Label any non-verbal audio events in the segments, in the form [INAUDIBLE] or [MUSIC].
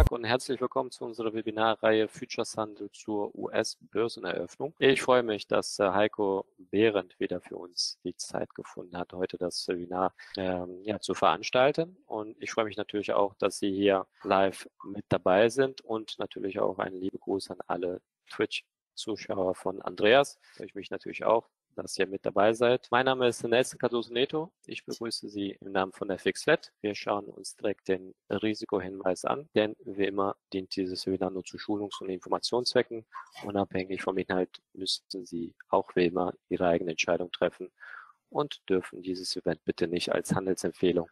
Tag und herzlich willkommen zu unserer Webinarreihe Futures Handel zur US-Börseneröffnung. Ich freue mich, dass äh, Heiko Behrendt wieder für uns die Zeit gefunden hat, heute das Webinar ähm, ja, zu veranstalten. Und ich freue mich natürlich auch, dass Sie hier live mit dabei sind und natürlich auch einen lieben Gruß an alle Twitch-Zuschauer von Andreas. Freue ich mich natürlich auch, dass ihr mit dabei seid. Mein Name ist Nelson Cardoso Neto. Ich begrüße Sie im Namen von FXFlat. Wir schauen uns direkt den Risikohinweis an, denn wie immer dient dieses Webinar nur zu Schulungs- und Informationszwecken. Unabhängig vom Inhalt müssten Sie auch wie immer Ihre eigene Entscheidung treffen und dürfen dieses Event bitte nicht als Handelsempfehlung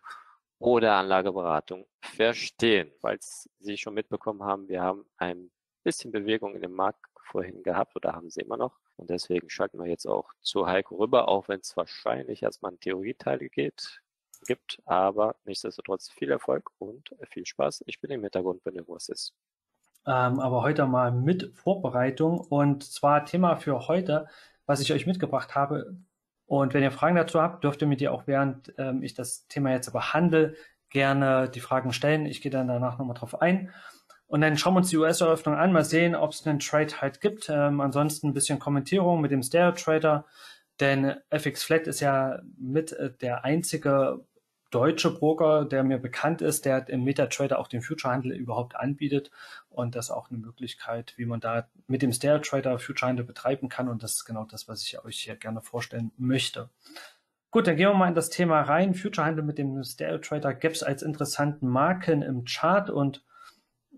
oder Anlageberatung verstehen. Falls Sie schon mitbekommen haben, wir haben ein bisschen Bewegung in dem Markt vorhin gehabt oder haben sie immer noch. Und deswegen schalten wir jetzt auch zu Heiko rüber, auch wenn es wahrscheinlich erstmal einen Theorieteil geht, gibt. Aber nichtsdestotrotz viel Erfolg und viel Spaß. Ich bin im Hintergrund, wenn irgendwas ist. Ähm, aber heute mal mit Vorbereitung und zwar Thema für heute, was ich euch mitgebracht habe. Und wenn ihr Fragen dazu habt, dürft ihr mir die auch während ähm, ich das Thema jetzt behandle, gerne die Fragen stellen. Ich gehe dann danach nochmal drauf ein. Und dann schauen wir uns die US-Eröffnung an, mal sehen, ob es einen Trade halt gibt. Ähm, ansonsten ein bisschen Kommentierung mit dem Stereo Trader, denn FX Flat ist ja mit äh, der einzige deutsche Broker, der mir bekannt ist, der im MetaTrader auch den Future-Handel überhaupt anbietet. Und das ist auch eine Möglichkeit, wie man da mit dem Stereo Trader Future-Handel betreiben kann. Und das ist genau das, was ich euch hier gerne vorstellen möchte. Gut, dann gehen wir mal in das Thema rein. Future-Handel mit dem Stereo Trader gäbe es als interessanten Marken im Chart und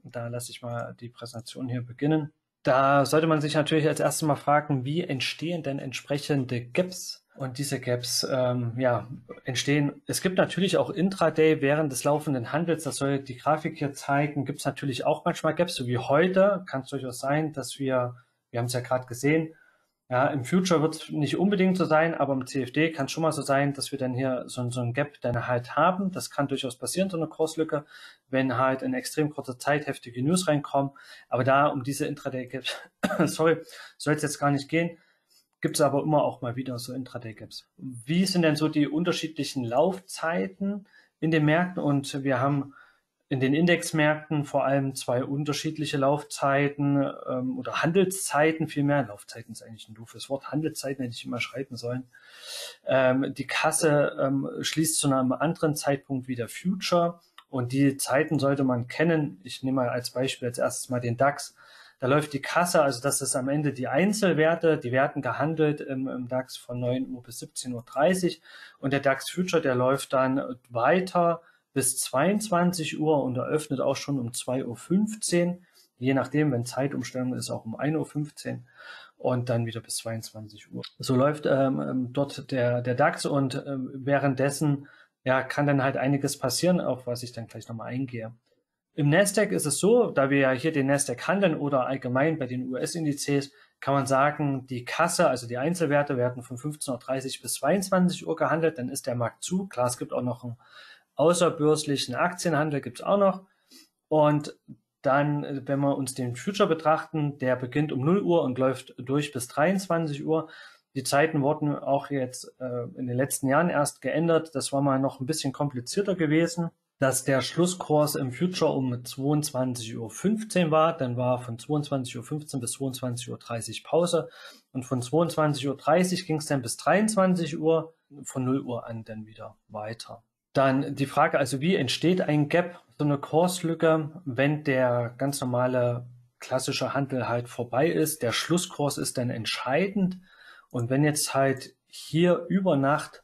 da lasse ich mal die Präsentation hier beginnen. Da sollte man sich natürlich als erstes mal fragen, wie entstehen denn entsprechende Gaps? Und diese Gaps ähm, ja, entstehen. Es gibt natürlich auch Intraday während des laufenden Handels, das soll die Grafik hier zeigen, gibt es natürlich auch manchmal Gaps, so wie heute. Kann es durchaus sein, dass wir, wir haben es ja gerade gesehen, ja, im Future wird es nicht unbedingt so sein, aber im CFD kann es schon mal so sein, dass wir dann hier so, so ein Gap dann halt haben. Das kann durchaus passieren, so eine Kurslücke, wenn halt in extrem kurzer Zeit heftige News reinkommen. Aber da um diese Intraday-Gaps, [COUGHS] sorry, soll es jetzt gar nicht gehen, gibt es aber immer auch mal wieder so Intraday-Gaps. Wie sind denn so die unterschiedlichen Laufzeiten in den Märkten? Und wir haben in den Indexmärkten vor allem zwei unterschiedliche Laufzeiten ähm, oder Handelszeiten vielmehr. Laufzeiten ist eigentlich ein doofes Wort. Handelszeiten hätte ich immer schreiben sollen. Ähm, die Kasse ähm, schließt zu einem anderen Zeitpunkt wie der Future und die Zeiten sollte man kennen. Ich nehme mal als Beispiel als erstes mal den DAX. Da läuft die Kasse, also das ist am Ende die Einzelwerte, die werden gehandelt im, im DAX von 9 Uhr bis 17.30 Uhr und der DAX Future, der läuft dann weiter bis 22 Uhr und eröffnet auch schon um 2.15 Uhr. Je nachdem, wenn Zeitumstellung ist, auch um 1.15 Uhr und dann wieder bis 22 Uhr. So läuft ähm, ähm, dort der, der DAX und ähm, währenddessen ja, kann dann halt einiges passieren, auf was ich dann gleich nochmal eingehe. Im Nasdaq ist es so, da wir ja hier den Nasdaq handeln oder allgemein bei den US-Indizes, kann man sagen, die Kasse, also die Einzelwerte werden von 15.30 Uhr bis 22 Uhr gehandelt, dann ist der Markt zu. Klar, es gibt auch noch ein außerbörslichen Aktienhandel gibt es auch noch. Und dann, wenn wir uns den Future betrachten, der beginnt um 0 Uhr und läuft durch bis 23 Uhr. Die Zeiten wurden auch jetzt äh, in den letzten Jahren erst geändert. Das war mal noch ein bisschen komplizierter gewesen, dass der Schlusskurs im Future um 22.15 Uhr war. Dann war von 22.15 Uhr bis 22.30 Uhr Pause. Und von 22.30 Uhr ging es dann bis 23 Uhr, von 0 Uhr an dann wieder weiter. Dann die Frage, also wie entsteht ein Gap, so eine Kurslücke, wenn der ganz normale klassische Handel halt vorbei ist, der Schlusskurs ist dann entscheidend. Und wenn jetzt halt hier über Nacht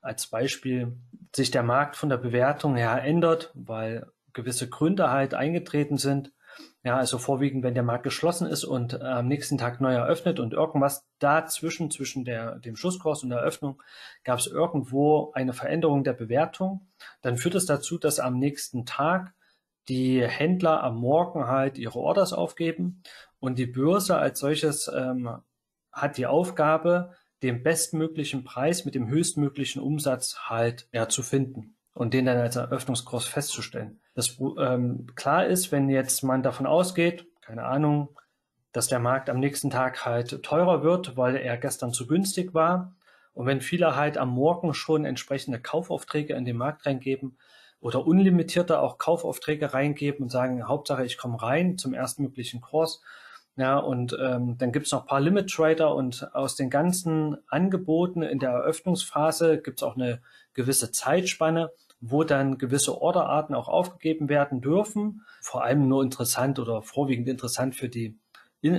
als Beispiel sich der Markt von der Bewertung her ändert, weil gewisse Gründe halt eingetreten sind, ja, also vorwiegend, wenn der Markt geschlossen ist und äh, am nächsten Tag neu eröffnet und irgendwas dazwischen, zwischen der, dem Schlusskurs und der Eröffnung, gab es irgendwo eine Veränderung der Bewertung, dann führt es dazu, dass am nächsten Tag die Händler am Morgen halt ihre Orders aufgeben und die Börse als solches ähm, hat die Aufgabe, den bestmöglichen Preis mit dem höchstmöglichen Umsatz halt ja, zu finden und den dann als Eröffnungskurs festzustellen. Das ähm, klar ist, wenn jetzt man davon ausgeht, keine Ahnung, dass der Markt am nächsten Tag halt teurer wird, weil er gestern zu günstig war. Und wenn viele halt am Morgen schon entsprechende Kaufaufträge in den Markt reingeben oder unlimitierte auch Kaufaufträge reingeben und sagen, Hauptsache ich komme rein zum erstmöglichen Kurs. Ja, und ähm, dann gibt's noch paar Limit Trader und aus den ganzen Angeboten in der Eröffnungsphase gibt's auch eine gewisse Zeitspanne, wo dann gewisse Orderarten auch aufgegeben werden dürfen. Vor allem nur interessant oder vorwiegend interessant für die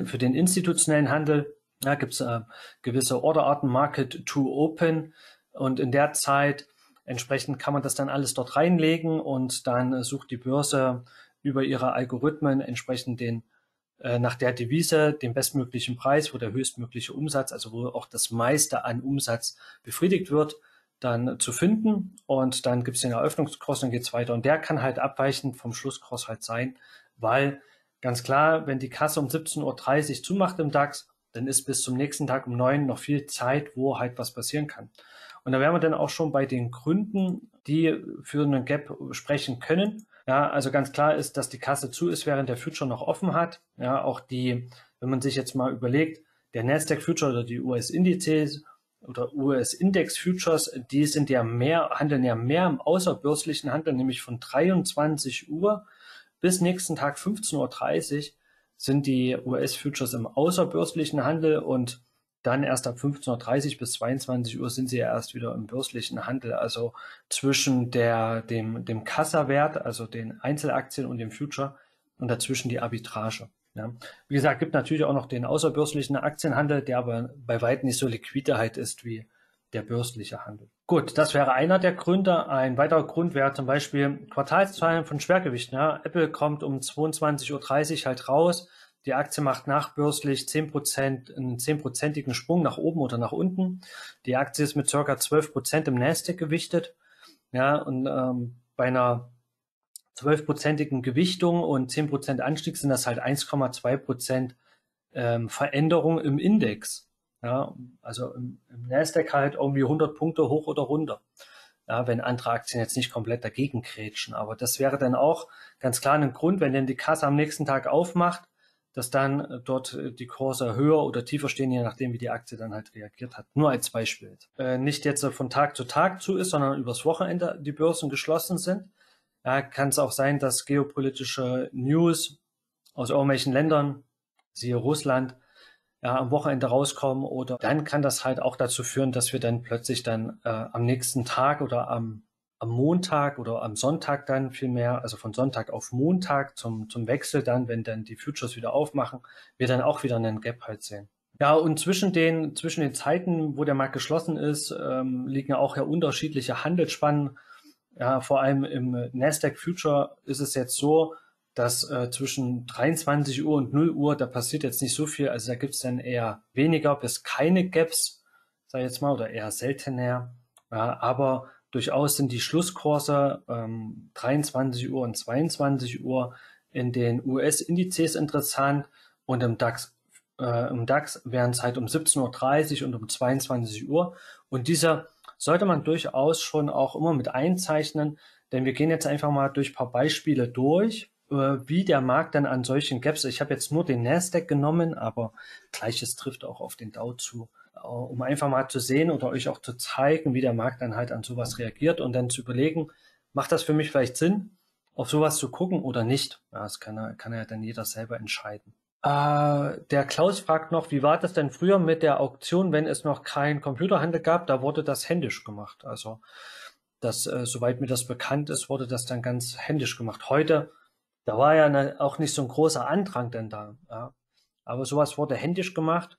für den institutionellen Handel. Da gibt's äh, gewisse Orderarten, Market to Open. Und in der Zeit entsprechend kann man das dann alles dort reinlegen und dann sucht die Börse über ihre Algorithmen entsprechend den äh, nach der Devise den bestmöglichen Preis, wo der höchstmögliche Umsatz, also wo auch das meiste an Umsatz befriedigt wird, dann zu finden. Und dann gibt es den Eröffnungskurs und geht es weiter. Und der kann halt abweichend vom Schlusskurs halt sein, weil ganz klar, wenn die Kasse um 17.30 Uhr zumacht im DAX, dann ist bis zum nächsten Tag um neun noch viel Zeit, wo halt was passieren kann. Und da wären wir dann auch schon bei den Gründen, die für einen Gap sprechen können. Ja, also ganz klar ist, dass die Kasse zu ist, während der Future noch offen hat. Ja, auch die, wenn man sich jetzt mal überlegt, der Nasdaq Future oder die US-Indizes oder US-Index-Futures, die sind ja mehr, handeln ja mehr im außerbörslichen Handel, nämlich von 23 Uhr bis nächsten Tag 15.30 Uhr sind die US-Futures im außerbörslichen Handel und dann erst ab 15.30 Uhr bis 22 Uhr sind sie ja erst wieder im börslichen Handel. Also zwischen der, dem, dem Kassawert, also den Einzelaktien und dem Future und dazwischen die Arbitrage. Ja. Wie gesagt, gibt natürlich auch noch den außerbörslichen Aktienhandel, der aber bei weitem nicht so liquide halt ist wie der börsliche Handel. Gut, das wäre einer der Gründe. Ein weiterer Grund wäre zum Beispiel Quartalszahlen von Schwergewichten. Ja. Apple kommt um 22.30 Uhr halt raus. Die Aktie macht nachbörslich 10%, einen 10%igen Sprung nach oben oder nach unten. Die Aktie ist mit circa 12% im Nasdaq gewichtet. Ja, und ähm, bei einer 12%igen Gewichtung und 10% Anstieg sind das halt 1,2% ähm, Veränderung im Index. Ja, also im, im Nasdaq halt irgendwie 100 Punkte hoch oder runter. Ja, wenn andere Aktien jetzt nicht komplett dagegen kretschen. Aber das wäre dann auch ganz klar ein Grund, wenn denn die Kasse am nächsten Tag aufmacht, dass dann äh, dort äh, die Kurse höher oder tiefer stehen, je nachdem, wie die Aktie dann halt reagiert hat. Nur als Beispiel. Äh, nicht jetzt von Tag zu Tag zu ist, sondern übers Wochenende die Börsen geschlossen sind. Ja, kann es auch sein, dass geopolitische News aus irgendwelchen Ländern, siehe Russland, ja, am Wochenende rauskommen oder dann kann das halt auch dazu führen, dass wir dann plötzlich dann äh, am nächsten Tag oder am am Montag oder am Sonntag dann vielmehr, also von Sonntag auf Montag zum, zum Wechsel dann, wenn dann die Futures wieder aufmachen, wir dann auch wieder einen Gap halt sehen. Ja, und zwischen den, zwischen den Zeiten, wo der Markt geschlossen ist, ähm, liegen auch ja unterschiedliche Handelsspannen. Ja, vor allem im Nasdaq Future ist es jetzt so, dass äh, zwischen 23 Uhr und 0 Uhr, da passiert jetzt nicht so viel. Also da gibt's dann eher weniger bis keine Gaps, sag ich jetzt mal, oder eher seltener. Ja, aber Durchaus sind die Schlusskurse ähm, 23 Uhr und 22 Uhr in den US-Indizes interessant und im DAX, äh, im DAX wären es halt um 17.30 Uhr und um 22 Uhr. Und dieser sollte man durchaus schon auch immer mit einzeichnen, denn wir gehen jetzt einfach mal durch ein paar Beispiele durch, äh, wie der Markt dann an solchen Gaps, ich habe jetzt nur den Nasdaq genommen, aber gleiches trifft auch auf den Dow zu um einfach mal zu sehen oder euch auch zu zeigen, wie der Markt dann halt an sowas reagiert und dann zu überlegen, macht das für mich vielleicht Sinn, auf sowas zu gucken oder nicht? Ja, das kann, kann ja dann jeder selber entscheiden. Äh, der Klaus fragt noch, wie war das denn früher mit der Auktion, wenn es noch keinen Computerhandel gab? Da wurde das händisch gemacht. Also, das, äh, soweit mir das bekannt ist, wurde das dann ganz händisch gemacht. Heute, da war ja ne, auch nicht so ein großer Andrang denn da. Ja. Aber sowas wurde händisch gemacht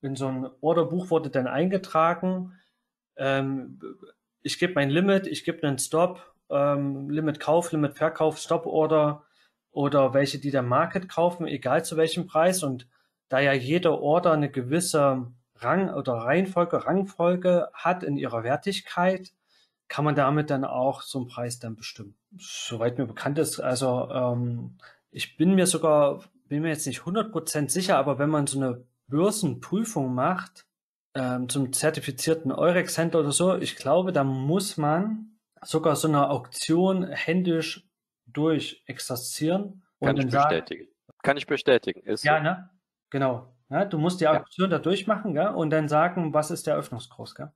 in so ein Orderbuch wurde dann eingetragen, ähm, ich gebe mein Limit, ich gebe einen Stop, ähm, Limit Kauf, Limit Verkauf, Stop Order oder welche, die der Market kaufen, egal zu welchem Preis. Und da ja jeder Order eine gewisse Rang- oder Reihenfolge, Rangfolge hat in ihrer Wertigkeit, kann man damit dann auch so einen Preis dann bestimmen. Soweit mir bekannt ist, also ähm, ich bin mir sogar, bin mir jetzt nicht 100% sicher, aber wenn man so eine Börsenprüfung macht, ähm, zum zertifizierten Eurex-Händler oder so, ich glaube, da muss man sogar so eine Auktion händisch durch exerzieren. Kann ich bestätigen. Sagen, Kann ich bestätigen. Ist ja, so. ne? Genau. Ja, du musst die Auktion ja. da durchmachen, gell? Und dann sagen, was ist der Öffnungskurs, gell?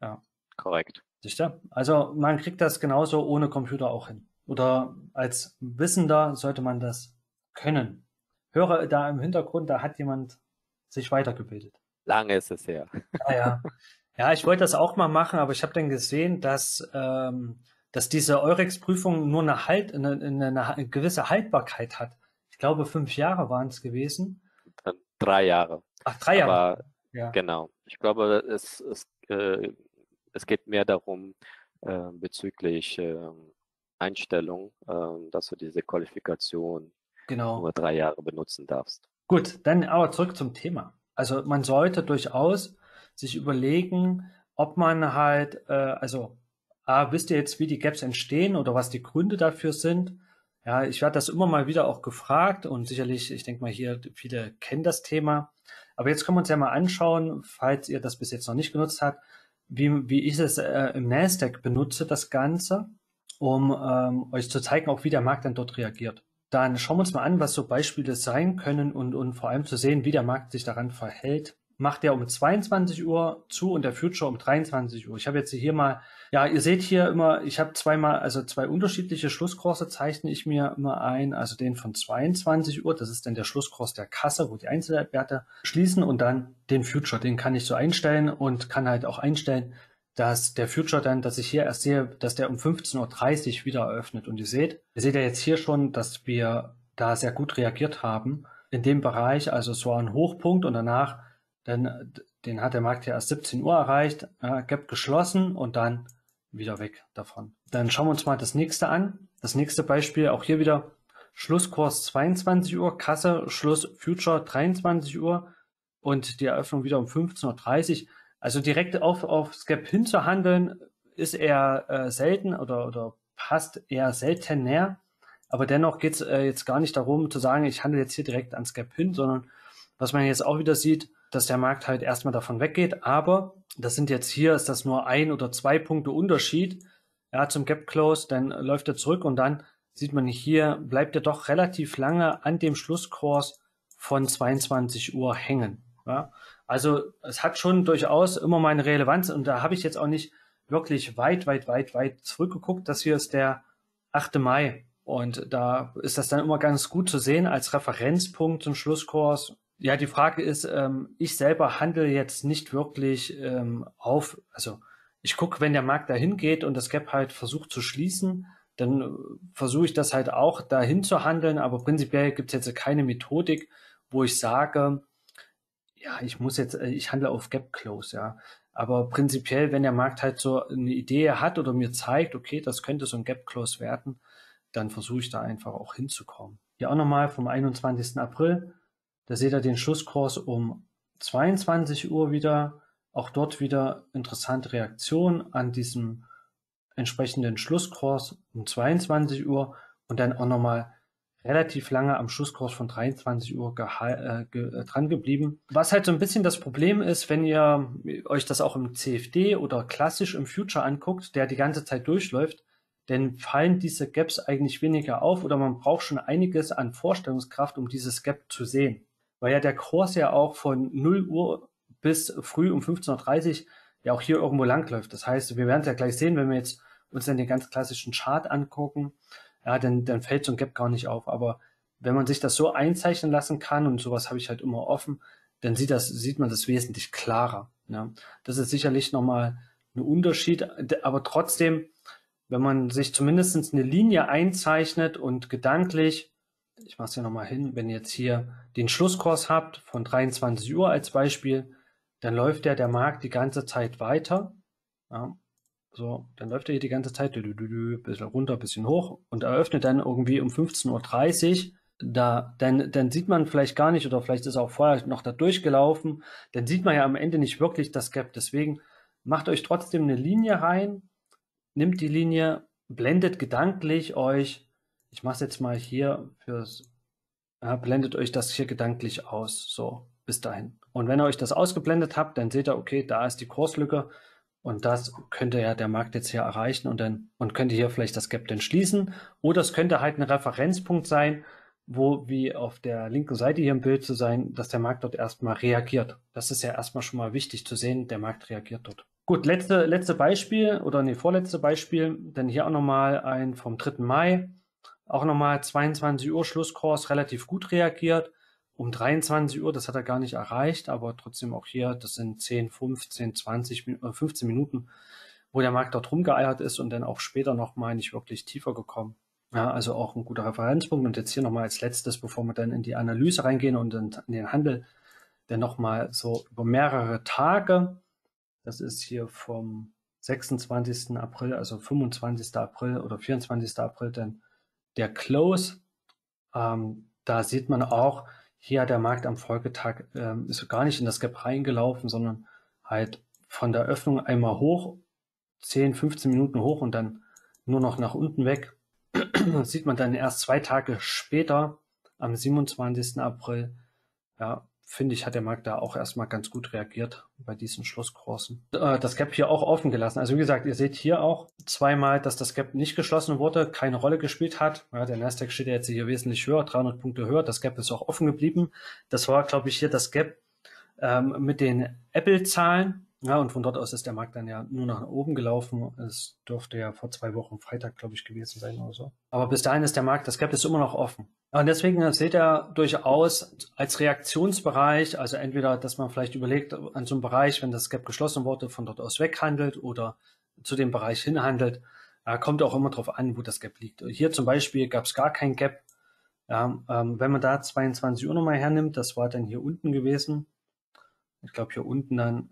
Ja. Korrekt. Sicher? Also man kriegt das genauso ohne Computer auch hin. Oder als Wissender sollte man das können. Höre da im Hintergrund, da hat jemand sich weitergebildet. Lange ist es her. Ja, ja. ja ich wollte das auch mal machen, aber ich habe dann gesehen, dass, ähm, dass diese Eurex-Prüfung nur eine, halt, eine, eine, eine gewisse Haltbarkeit hat. Ich glaube, fünf Jahre waren es gewesen. Drei Jahre. Ach, drei Jahre. Aber, ja. Genau. Ich glaube, es, es, äh, es geht mehr darum, äh, bezüglich äh, Einstellung, ähm, dass du diese Qualifikation genau. nur drei Jahre benutzen darfst. Gut, dann aber zurück zum Thema. Also man sollte durchaus sich überlegen, ob man halt, äh, also A, wisst ihr jetzt, wie die Gaps entstehen oder was die Gründe dafür sind? Ja, ich werde das immer mal wieder auch gefragt und sicherlich, ich denke mal hier, viele kennen das Thema. Aber jetzt können wir uns ja mal anschauen, falls ihr das bis jetzt noch nicht genutzt habt, wie, wie ich es äh, im Nasdaq benutze, das Ganze, um ähm, euch zu zeigen, auch wie der Markt dann dort reagiert. Dann schauen wir uns mal an, was so Beispiele sein können und, und vor allem zu sehen, wie der Markt sich daran verhält. Macht er um 22 Uhr zu und der Future um 23 Uhr. Ich habe jetzt hier mal, ja, ihr seht hier immer, ich habe zweimal, also zwei unterschiedliche Schlusskurse zeichne ich mir immer ein. Also den von 22 Uhr, das ist dann der Schlusskurs der Kasse, wo die Einzelwerte schließen und dann den Future, den kann ich so einstellen und kann halt auch einstellen, dass der Future dann, dass ich hier erst sehe, dass der um 15.30 Uhr wieder eröffnet. Und ihr seht, ihr seht ja jetzt hier schon, dass wir da sehr gut reagiert haben in dem Bereich. Also es war ein Hochpunkt und danach, dann, den hat der Markt ja erst 17 Uhr erreicht, äh, Gap geschlossen und dann wieder weg davon. Dann schauen wir uns mal das nächste an. Das nächste Beispiel, auch hier wieder Schlusskurs 22 Uhr, Kasse, Schluss Future 23 Uhr und die Eröffnung wieder um 15.30 Uhr. Also direkt auf, auf Scap hinzuhandeln ist eher äh, selten oder, oder passt eher seltener. Aber dennoch geht es äh, jetzt gar nicht darum zu sagen, ich handle jetzt hier direkt an Scap hin, sondern was man jetzt auch wieder sieht, dass der Markt halt erstmal davon weggeht. Aber das sind jetzt hier, ist das nur ein oder zwei Punkte Unterschied ja, zum Gap Close, dann läuft er zurück und dann sieht man hier, bleibt er doch relativ lange an dem Schlusskurs von 22 Uhr hängen. Ja. Also es hat schon durchaus immer mal eine Relevanz und da habe ich jetzt auch nicht wirklich weit, weit, weit, weit zurückgeguckt. Das hier ist der 8. Mai und da ist das dann immer ganz gut zu sehen als Referenzpunkt zum Schlusskurs. Ja, die Frage ist, ähm, ich selber handle jetzt nicht wirklich ähm, auf, also ich gucke, wenn der Markt dahin geht und das Gap halt versucht zu schließen, dann versuche ich das halt auch dahin zu handeln, aber prinzipiell gibt es jetzt keine Methodik, wo ich sage, ja, ich muss jetzt, äh, ich handle auf Gap Close, ja. Aber prinzipiell, wenn der Markt halt so eine Idee hat oder mir zeigt, okay, das könnte so ein Gap Close werden, dann versuche ich da einfach auch hinzukommen. Hier auch nochmal vom 21. April, da seht ihr den Schlusskurs um 22 Uhr wieder. Auch dort wieder interessante Reaktion an diesem entsprechenden Schlusskurs um 22 Uhr und dann auch nochmal relativ lange am Schlusskurs von 23 Uhr äh, ge äh, dran geblieben. Was halt so ein bisschen das Problem ist, wenn ihr euch das auch im CFD oder klassisch im Future anguckt, der die ganze Zeit durchläuft, dann fallen diese Gaps eigentlich weniger auf oder man braucht schon einiges an Vorstellungskraft, um dieses Gap zu sehen. Weil ja der Kurs ja auch von 0 Uhr bis früh um 15.30 Uhr ja auch hier irgendwo langläuft. Das heißt, wir werden es ja gleich sehen, wenn wir jetzt uns dann den ganz klassischen Chart angucken ja, dann, dann fällt so ein Gap gar nicht auf. Aber wenn man sich das so einzeichnen lassen kann, und sowas habe ich halt immer offen, dann sieht das, sieht man das wesentlich klarer. Ja. Das ist sicherlich nochmal ein Unterschied, aber trotzdem, wenn man sich zumindest eine Linie einzeichnet und gedanklich, ich mache es ja nochmal hin, wenn ihr jetzt hier den Schlusskurs habt von 23 Uhr als Beispiel, dann läuft ja der Markt die ganze Zeit weiter. Ja. So, dann läuft er hier die ganze Zeit, dü, bisschen runter, bisschen hoch und eröffnet dann irgendwie um 15.30 Uhr. Da, dann, dann sieht man vielleicht gar nicht oder vielleicht ist er auch vorher noch da durchgelaufen. Dann sieht man ja am Ende nicht wirklich das Gap. Deswegen macht euch trotzdem eine Linie rein, nimmt die Linie, blendet gedanklich euch, ich mache es jetzt mal hier fürs, ja, blendet euch das hier gedanklich aus. So, bis dahin. Und wenn ihr euch das ausgeblendet habt, dann seht ihr, okay, da ist die Kurslücke und das könnte ja der Markt jetzt hier erreichen und dann und könnte hier vielleicht das Gap dann schließen. Oder es könnte halt ein Referenzpunkt sein, wo wie auf der linken Seite hier im Bild zu sein, dass der Markt dort erstmal reagiert. Das ist ja erstmal schon mal wichtig zu sehen, der Markt reagiert dort. Gut, letzte, letzte Beispiel oder nee, vorletzte Beispiel, denn hier auch nochmal ein vom 3. Mai, auch nochmal 22 Uhr Schlusskurs, relativ gut reagiert. Um 23 Uhr, das hat er gar nicht erreicht, aber trotzdem auch hier, das sind 10, 15, 20, 15 Minuten, wo der Markt dort rumgeeiert ist und dann auch später nochmal nicht wirklich tiefer gekommen. Ja, also auch ein guter Referenzpunkt. Und jetzt hier nochmal als letztes, bevor wir dann in die Analyse reingehen und in den Handel, dann nochmal so über mehrere Tage. Das ist hier vom 26. April, also 25. April oder 24. April dann der Close. Ähm, da sieht man auch, hier der Markt am Folgetag ähm, ist gar nicht in das Gap reingelaufen, sondern halt von der Öffnung einmal hoch, 10, 15 Minuten hoch und dann nur noch nach unten weg [CLEARS THROAT] sieht man dann erst zwei Tage später, am 27. April, ja, finde ich, hat der Markt da auch erstmal ganz gut reagiert bei diesen Schlusskursen. Äh, das Gap hier auch offen gelassen. Also wie gesagt, ihr seht hier auch zweimal, dass das Gap nicht geschlossen wurde, keine Rolle gespielt hat. Ja, der Nasdaq steht ja jetzt hier wesentlich höher, 300 Punkte höher. Das Gap ist auch offen geblieben. Das war, glaube ich, hier das Gap ähm, mit den Apple-Zahlen. Ja, und von dort aus ist der Markt dann ja nur nach oben gelaufen. Es dürfte ja vor zwei Wochen Freitag, glaube ich, gewesen sein oder so. Aber bis dahin ist der Markt, das Gap ist immer noch offen. Und deswegen seht ihr durchaus als Reaktionsbereich, also entweder, dass man vielleicht überlegt, an so einem Bereich, wenn das Gap geschlossen wurde, von dort aus weghandelt oder zu dem Bereich hinhandelt, ja, kommt auch immer darauf an, wo das Gap liegt. Hier zum Beispiel gab es gar kein Gap. Ja, ähm, wenn man da 22 Uhr nochmal hernimmt, das war dann hier unten gewesen. Ich glaube hier unten dann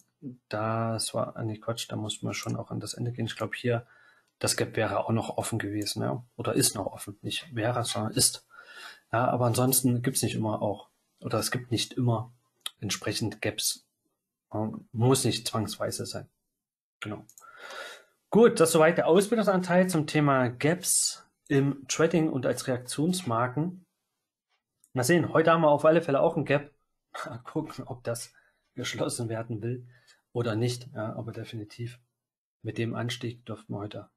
das war, nee, Quatsch, da muss man schon auch an das Ende gehen. Ich glaube hier, das Gap wäre auch noch offen gewesen, ja. Oder ist noch offen. Nicht wäre, sondern ist. Ja, aber ansonsten gibt es nicht immer auch, oder es gibt nicht immer entsprechend Gaps. Muss nicht zwangsweise sein. Genau. Gut, das soweit der Ausbildungsanteil zum Thema Gaps im Trading und als Reaktionsmarken. Mal sehen, heute haben wir auf alle Fälle auch ein Gap. [LAUGHS] Mal gucken, ob das geschlossen werden will oder nicht. Ja, aber definitiv mit dem Anstieg dürften wir heute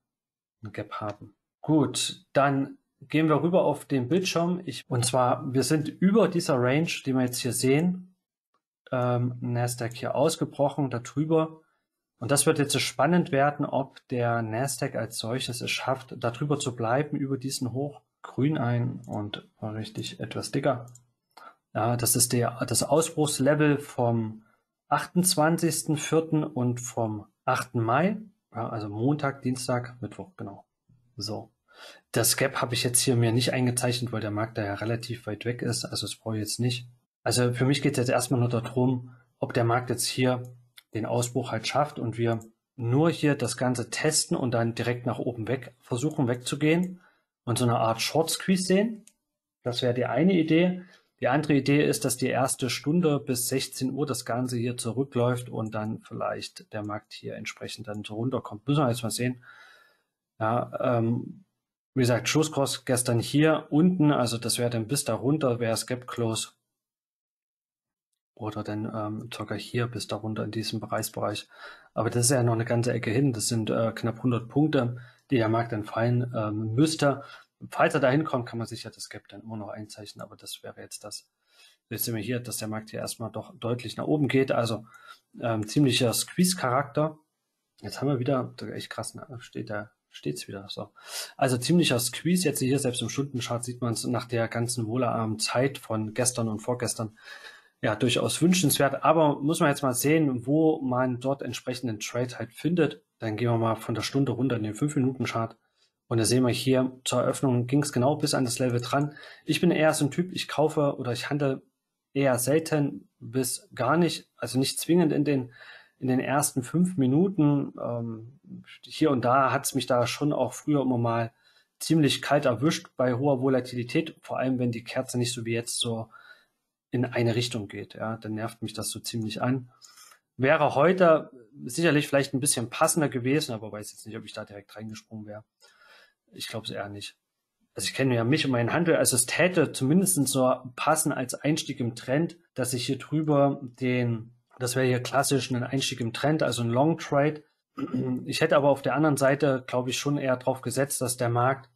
ein Gap haben. Gut, dann gehen wir rüber auf den Bildschirm. Ich, und zwar, wir sind über dieser Range, die wir jetzt hier sehen. Ähm, Nasdaq hier ausgebrochen, darüber. Und das wird jetzt spannend werden, ob der Nasdaq als solches es schafft, darüber zu bleiben, über diesen Hoch. Grün ein und richtig etwas dicker. Ja, das ist der, das Ausbruchslevel vom 28.04. und vom 8. Mai, also Montag, Dienstag, Mittwoch, genau. So. Das Gap habe ich jetzt hier mir nicht eingezeichnet, weil der Markt da ja relativ weit weg ist, also das brauche ich jetzt nicht. Also für mich geht es jetzt erstmal nur darum, ob der Markt jetzt hier den Ausbruch halt schafft und wir nur hier das Ganze testen und dann direkt nach oben weg versuchen wegzugehen und so eine Art Short Squeeze sehen. Das wäre die eine Idee. Die andere Idee ist, dass die erste Stunde bis 16 Uhr das Ganze hier zurückläuft und dann vielleicht der Markt hier entsprechend dann so runterkommt. Müssen wir jetzt mal sehen. Ja, ähm, wie gesagt, Schlusskurs gestern hier unten, also das wäre dann bis da runter, wäre es Gap Close. Oder dann ähm, circa hier bis da runter in diesem Preisbereich. Aber das ist ja noch eine ganze Ecke hin. Das sind äh, knapp 100 Punkte, die der Markt dann fallen ähm, müsste. Falls er da hinkommt, kann man sich ja das Gap dann immer noch einzeichnen, aber das wäre jetzt das. Jetzt sehen wir hier, dass der Markt hier erstmal doch deutlich nach oben geht, also ähm, ziemlicher Squeeze-Charakter. Jetzt haben wir wieder, echt krass, ne? steht da, steht's wieder so. Also ziemlicher Squeeze, jetzt hier selbst im Stundenchart sieht man es nach der ganzen wohlerarmen Zeit von gestern und vorgestern, ja, durchaus wünschenswert, aber muss man jetzt mal sehen, wo man dort entsprechenden Trade halt findet. Dann gehen wir mal von der Stunde runter in den 5-Minuten-Chart. Und da sehen wir hier, zur Eröffnung ging es genau bis an das Level dran. Ich bin eher so ein Typ, ich kaufe oder ich handle eher selten bis gar nicht, also nicht zwingend in den, in den ersten fünf Minuten. Ähm, hier und da hat es mich da schon auch früher immer mal ziemlich kalt erwischt bei hoher Volatilität, vor allem wenn die Kerze nicht so wie jetzt so in eine Richtung geht. Ja, dann nervt mich das so ziemlich an. Wäre heute sicherlich vielleicht ein bisschen passender gewesen, aber weiß jetzt nicht, ob ich da direkt reingesprungen wäre. Ich glaube es eher nicht. Also ich kenne ja mich und meinen Handel, also es täte zumindest so passen als Einstieg im Trend, dass ich hier drüber den, das wäre hier klassisch ein Einstieg im Trend, also ein Long Trade. Ich hätte aber auf der anderen Seite, glaube ich, schon eher darauf gesetzt, dass der Markt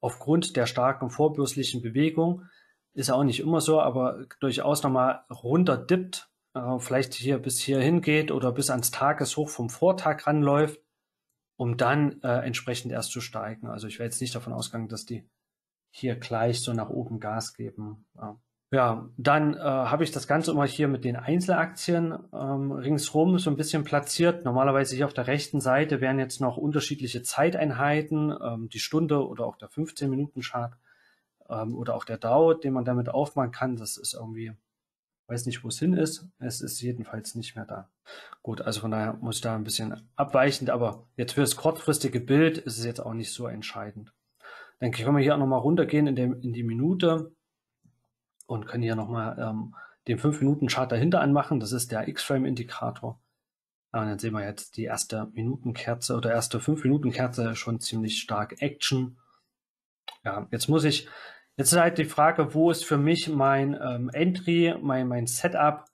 aufgrund der starken vorbürstlichen Bewegung, ist auch nicht immer so, aber durchaus nochmal runterdippt äh, vielleicht hier bis hierhin geht oder bis ans Tageshoch vom Vortag ranläuft, um dann äh, entsprechend erst zu steigen. Also ich wäre jetzt nicht davon ausgegangen, dass die hier gleich so nach oben Gas geben. Ja. Ja, dann äh, habe ich das Ganze immer hier mit den Einzelaktien ähm, ringsrum so ein bisschen platziert. Normalerweise hier auf der rechten Seite wären jetzt noch unterschiedliche Zeiteinheiten, ähm, die Stunde oder auch der 15-Minuten-Chart ähm, oder auch der Dow, den man damit aufmachen kann. Das ist irgendwie, weiß nicht, wo es hin ist. Es ist jedenfalls nicht mehr da. Gut, also von daher muss ich da ein bisschen abweichend, aber jetzt für das kurzfristige Bild ist es jetzt auch nicht so entscheidend. Dann können wir hier auch nochmal runtergehen in, dem, in die Minute und können hier nochmal ähm, den 5-Minuten-Chart dahinter anmachen. Das ist der X-Frame-Indikator. Und dann sehen wir jetzt die erste Minutenkerze oder erste 5-Minuten-Kerze schon ziemlich stark Action. Ja, jetzt muss ich, jetzt ist halt die Frage, wo ist für mich mein ähm, Entry, mein, mein Setup?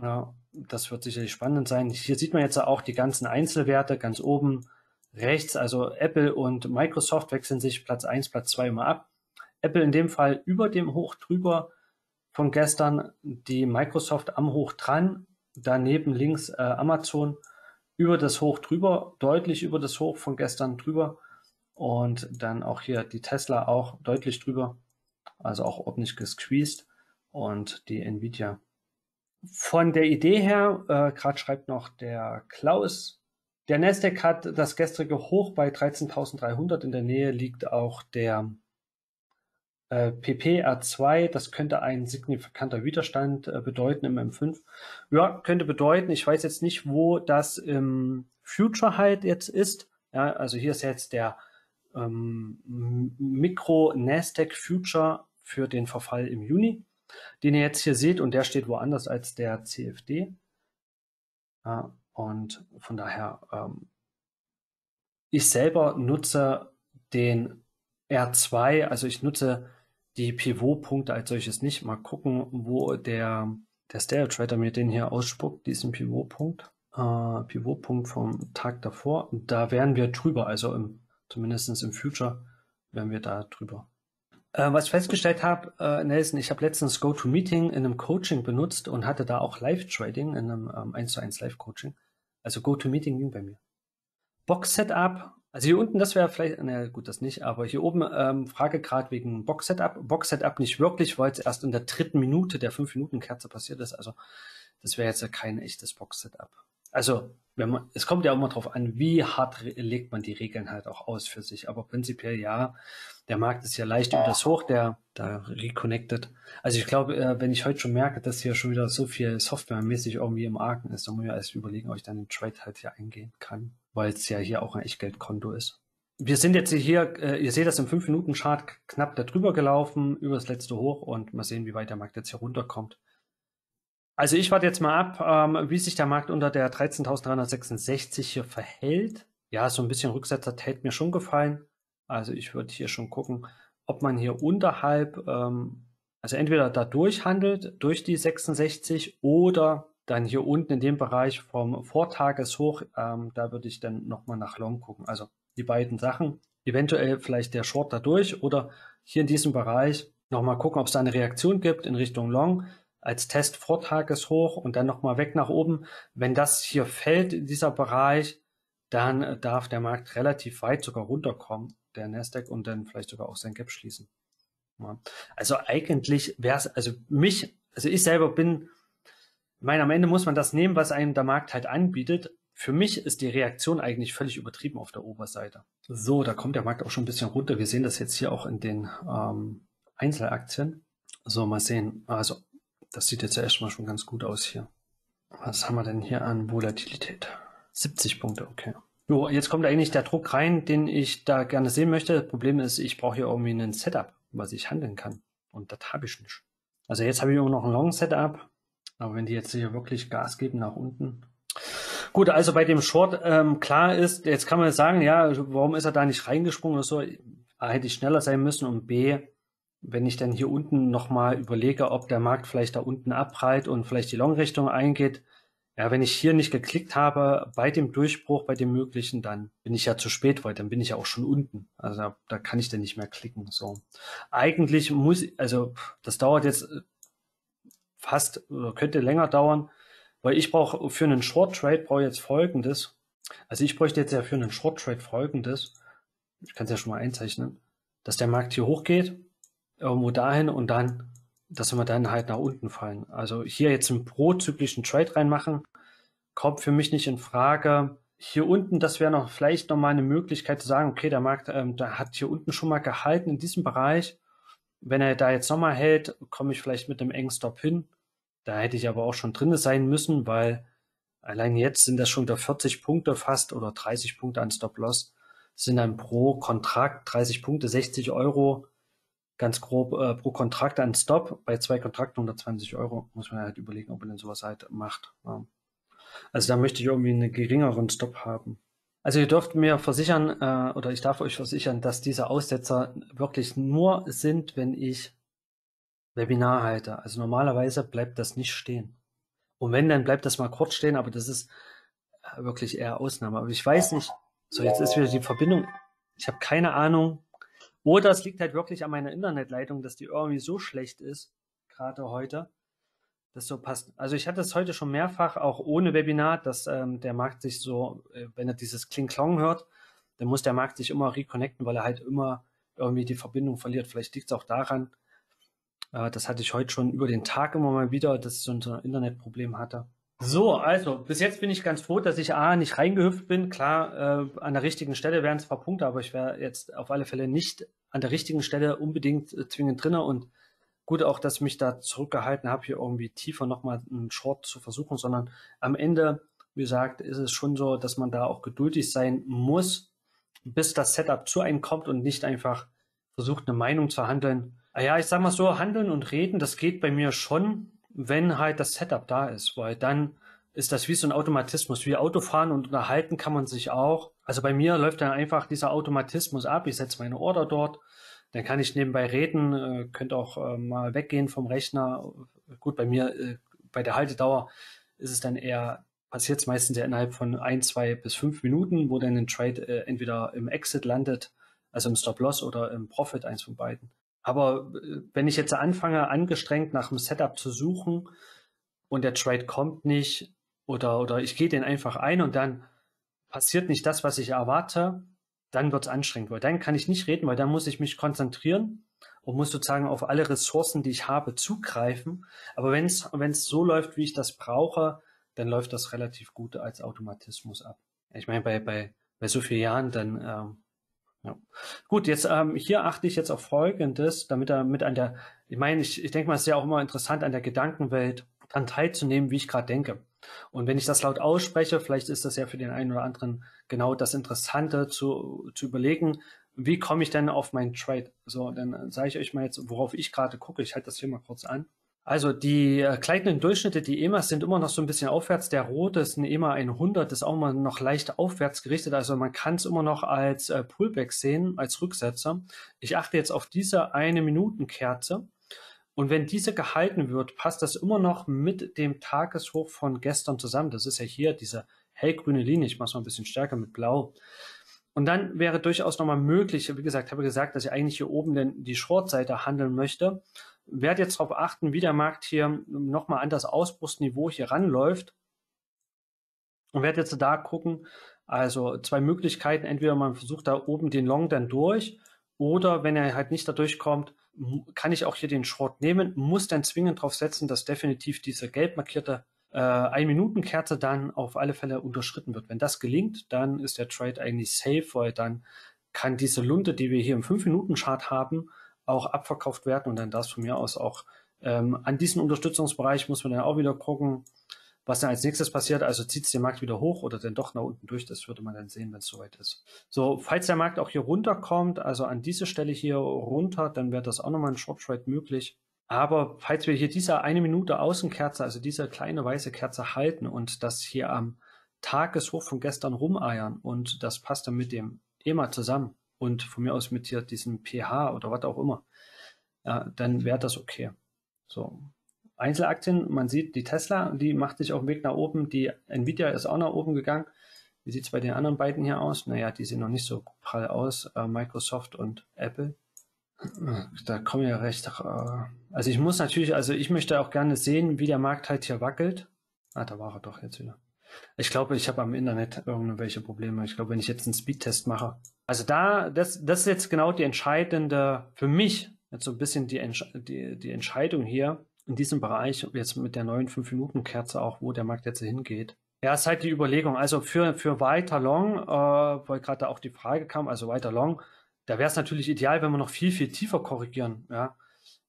Ja, das wird sicherlich spannend sein. Hier sieht man jetzt auch die ganzen Einzelwerte ganz oben rechts. Also Apple und Microsoft wechseln sich Platz 1, Platz 2 immer ab. Apple in dem Fall über dem Hoch drüber von gestern, die Microsoft am Hoch dran, daneben links äh, Amazon über das Hoch drüber, deutlich über das Hoch von gestern drüber und dann auch hier die Tesla auch deutlich drüber, also auch ordentlich gesqueezed und die Nvidia. Von der Idee her, äh, gerade schreibt noch der Klaus, der Nasdaq hat das gestrige Hoch bei 13.300, in der Nähe liegt auch der äh, PPR2, das könnte ein signifikanter Widerstand äh, bedeuten im M5. Ja, könnte bedeuten, ich weiß jetzt nicht, wo das im Future halt jetzt ist. Ja, also hier ist jetzt der ähm, Mikro Nasdaq Future für den Verfall im Juni, den ihr jetzt hier seht und der steht woanders als der CFD. Ja, und von daher, ähm, ich selber nutze den R2, also ich nutze die Pivot-Punkte als solches nicht. Mal gucken, wo der, der Stereo Trader mir den hier ausspuckt, diesen Pivot-Punkt. Äh, Pivot-Punkt vom Tag davor. Da wären wir drüber, also im, zumindest im Future wären wir da drüber. Äh, was ich festgestellt habe, äh, Nelson, ich habe letztens GoToMeeting in einem Coaching benutzt und hatte da auch Live-Trading in einem ähm, 1 zu 1 Live-Coaching. Also GoToMeeting ging bei mir. Box-Setup also hier unten, das wäre vielleicht, na gut, das nicht, aber hier oben ähm, Frage gerade wegen Box-Setup. Box-Setup nicht wirklich, weil es erst in der dritten Minute der 5-Minuten-Kerze passiert ist. Also das wäre jetzt ja kein echtes Box-Setup. Also wenn man, es kommt ja auch immer drauf an, wie hart legt man die Regeln halt auch aus für sich. Aber prinzipiell ja, der Markt ist ja leicht über das Hoch, der da reconnected. Also ich glaube, äh, wenn ich heute schon merke, dass hier schon wieder so viel softwaremäßig irgendwie im Argen ist, dann muss ich erst überlegen, ob ich dann den Trade halt hier eingehen kann weil es ja hier auch ein Echtgeldkonto ist. Wir sind jetzt hier, äh, ihr seht das im 5-Minuten-Chart knapp darüber gelaufen, über das letzte Hoch und mal sehen, wie weit der Markt jetzt hier runterkommt. Also ich warte jetzt mal ab, ähm, wie sich der Markt unter der 13.366 hier verhält. Ja, so ein bisschen Rücksetzer hätte mir schon gefallen. Also ich würde hier schon gucken, ob man hier unterhalb, ähm, also entweder da durchhandelt, durch die 66 oder dann hier unten in dem Bereich vom Vortageshoch, ähm, da würde ich dann nochmal nach Long gucken. Also die beiden Sachen. Eventuell vielleicht der Short da durch oder hier in diesem Bereich nochmal gucken, ob es da eine Reaktion gibt in Richtung Long als Test Vortageshoch und dann nochmal weg nach oben. Wenn das hier fällt in dieser Bereich, dann darf der Markt relativ weit sogar runterkommen, der Nasdaq, und dann vielleicht sogar auch sein Gap schließen. Ja. Also eigentlich wäre es, also mich, also ich selber bin meine, am Ende muss man das nehmen, was einem der Markt halt anbietet. Für mich ist die Reaktion eigentlich völlig übertrieben auf der Oberseite. So, da kommt der Markt auch schon ein bisschen runter. Wir sehen das jetzt hier auch in den ähm, Einzelaktien. So, mal sehen. Also, das sieht jetzt ja erstmal schon ganz gut aus hier. Was haben wir denn hier an Volatilität? 70 Punkte, okay. So, jetzt kommt eigentlich der Druck rein, den ich da gerne sehen möchte. Das Problem ist, ich brauche hier irgendwie ein Setup, was ich handeln kann. Und das habe ich nicht. Also jetzt habe ich immer noch ein Long Setup. Aber wenn die jetzt hier wirklich Gas geben nach unten. Gut, also bei dem Short ähm, klar ist, jetzt kann man sagen, ja, warum ist er da nicht reingesprungen oder so? A, hätte ich schneller sein müssen und B, wenn ich dann hier unten nochmal überlege, ob der Markt vielleicht da unten abprallt und vielleicht die Long-Richtung eingeht, ja, wenn ich hier nicht geklickt habe bei dem Durchbruch, bei dem möglichen, dann bin ich ja zu spät, weil dann bin ich ja auch schon unten. Also da, da kann ich dann nicht mehr klicken. So. Eigentlich muss, also das dauert jetzt fast oder könnte länger dauern, weil ich brauche für einen Short Trade brauche jetzt folgendes. Also ich bräuchte jetzt ja für einen Short Trade folgendes. Ich kann es ja schon mal einzeichnen, dass der Markt hier hochgeht, irgendwo dahin und dann, dass wir dann halt nach unten fallen. Also hier jetzt einen prozyklischen Trade reinmachen, kommt für mich nicht in Frage. Hier unten, das wäre noch vielleicht noch mal eine Möglichkeit zu sagen, okay, der Markt, ähm, der hat hier unten schon mal gehalten in diesem Bereich. Wenn er da jetzt nochmal hält, komme ich vielleicht mit einem engen Stop hin. Da hätte ich aber auch schon drin sein müssen, weil allein jetzt sind das schon wieder 40 Punkte fast oder 30 Punkte an Stop Loss. sind dann pro Kontrakt 30 Punkte, 60 Euro ganz grob äh, pro Kontrakt an Stop. Bei zwei Kontrakten 120 Euro muss man halt überlegen, ob man denn sowas halt macht. Ja. Also da möchte ich irgendwie einen geringeren Stop haben. Also ihr dürft mir versichern, äh, oder ich darf euch versichern, dass diese Aussetzer wirklich nur sind, wenn ich Webinar halte. Also normalerweise bleibt das nicht stehen. Und wenn, dann bleibt das mal kurz stehen, aber das ist äh, wirklich eher Ausnahme. Aber ich weiß nicht, so jetzt ist wieder die Verbindung. Ich habe keine Ahnung. Oder es liegt halt wirklich an meiner Internetleitung, dass die irgendwie so schlecht ist, gerade heute das so passt. Also ich hatte es heute schon mehrfach, auch ohne Webinar, dass ähm, der Markt sich so, äh, wenn er dieses Kling-Klong hört, dann muss der Markt sich immer reconnecten, weil er halt immer irgendwie die Verbindung verliert. Vielleicht liegt es auch daran, äh, das hatte ich heute schon über den Tag immer mal wieder, dass ich so ein Internetproblem hatte. So, also bis jetzt bin ich ganz froh, dass ich A nicht reingehüpft bin. Klar, äh, an der richtigen Stelle wären es zwar Punkte, aber ich wäre jetzt auf alle Fälle nicht an der richtigen Stelle unbedingt äh, zwingend drinne und Gut auch, dass ich mich da zurückgehalten habe, hier irgendwie tiefer nochmal einen Short zu versuchen, sondern am Ende, wie gesagt, ist es schon so, dass man da auch geduldig sein muss, bis das Setup zu einem kommt und nicht einfach versucht, eine Meinung zu handeln. Ah ja, ich sag mal so, handeln und reden, das geht bei mir schon, wenn halt das Setup da ist, weil dann ist das wie so ein Automatismus. Wie Autofahren und unterhalten kann man sich auch. Also bei mir läuft dann einfach dieser Automatismus ab. Ich setze meine Order dort, dann kann ich nebenbei reden, äh, könnte auch äh, mal weggehen vom Rechner. Gut, bei mir, äh, bei der Haltedauer ist es dann eher, passiert es meistens ja innerhalb von ein, zwei bis fünf Minuten, wo dann ein Trade entweder im Exit landet, also im Stop-Loss oder im Profit, eins von beiden. Aber äh, wenn ich jetzt anfange, angestrengt nach einem Setup zu suchen und der Trade kommt nicht oder, oder ich gehe den einfach ein und dann passiert nicht das, was ich erwarte, dann wird es anstrengend, weil dann kann ich nicht reden, weil dann muss ich mich konzentrieren und muss sozusagen auf alle Ressourcen, die ich habe, zugreifen. Aber wenn es so läuft, wie ich das brauche, dann läuft das relativ gut als Automatismus ab. Ich meine, bei, bei, bei so vielen Jahren, dann ähm, ja. Gut, jetzt ähm, hier achte ich jetzt auf Folgendes, damit er mit an der, ich meine, ich, ich denke mal, es ist ja auch immer interessant, an der Gedankenwelt dran teilzunehmen, wie ich gerade denke. Und wenn ich das laut ausspreche, vielleicht ist das ja für den einen oder anderen genau das Interessante zu, zu überlegen, wie komme ich denn auf meinen Trade? So, dann sage ich euch mal jetzt, worauf ich gerade gucke. Ich halte das hier mal kurz an. Also die äh, gleitenden Durchschnitte, die EMAs sind immer noch so ein bisschen aufwärts. Der rote ist ein EMA 100, ist auch mal noch leicht aufwärts gerichtet. Also man kann es immer noch als äh, Pullback sehen, als Rücksetzer. Ich achte jetzt auf diese eine Minutenkerze. Und wenn diese gehalten wird, passt das immer noch mit dem Tageshoch von gestern zusammen. Das ist ja hier diese hellgrüne Linie. Ich mache es mal ein bisschen stärker mit Blau. Und dann wäre durchaus nochmal möglich, wie gesagt, habe gesagt, dass ich eigentlich hier oben denn die Short-Seite handeln möchte. Werde jetzt darauf achten, wie der Markt hier nochmal an das Ausbruchsniveau hier ranläuft. Und werde jetzt da gucken, also zwei Möglichkeiten. Entweder man versucht da oben den Long dann durch oder wenn er halt nicht da durchkommt, kann ich auch hier den Short nehmen, muss dann zwingend darauf setzen, dass definitiv diese gelb markierte äh, Ein-Minuten-Kerze dann auf alle Fälle unterschritten wird. Wenn das gelingt, dann ist der Trade eigentlich safe, weil dann kann diese Lunte, die wir hier im 5-Minuten-Chart haben, auch abverkauft werden und dann das von mir aus auch ähm, an diesen Unterstützungsbereich muss man dann auch wieder gucken, was dann als nächstes passiert, also zieht es den Markt wieder hoch oder dann doch nach unten durch, das würde man dann sehen, wenn es soweit ist. So, falls der Markt auch hier runterkommt, also an diese Stelle hier runter, dann wäre das auch nochmal ein Short Trade möglich. Aber falls wir hier diese eine Minute Außenkerze, also diese kleine weiße Kerze halten und das hier am Tageshoch von gestern rumeiern und das passt dann mit dem EMA zusammen und von mir aus mit hier diesem pH oder was auch immer, ja, dann wäre das okay. So, Einzelaktien, man sieht die Tesla, die macht sich auf dem Weg nach oben, die Nvidia ist auch nach oben gegangen. Wie sieht es bei den anderen beiden hier aus? Naja, die sehen noch nicht so prall aus, äh, Microsoft und Apple. Da komme ich ja recht. Äh, also ich muss natürlich, also ich möchte auch gerne sehen, wie der Markt halt hier wackelt. Ah, da war er doch jetzt wieder. Ich glaube, ich habe am Internet irgendwelche Probleme. Ich glaube, wenn ich jetzt einen Speedtest mache. Also da, das, das ist jetzt genau die entscheidende, für mich, jetzt so ein bisschen die, die, die Entscheidung hier in diesem Bereich, jetzt mit der neuen 5-Minuten-Kerze auch, wo der Markt jetzt hingeht. Ja, ist halt die Überlegung. Also für, für weiter long, äh, weil gerade da auch die Frage kam, also weiter long, da wäre es natürlich ideal, wenn wir noch viel, viel tiefer korrigieren. Ja,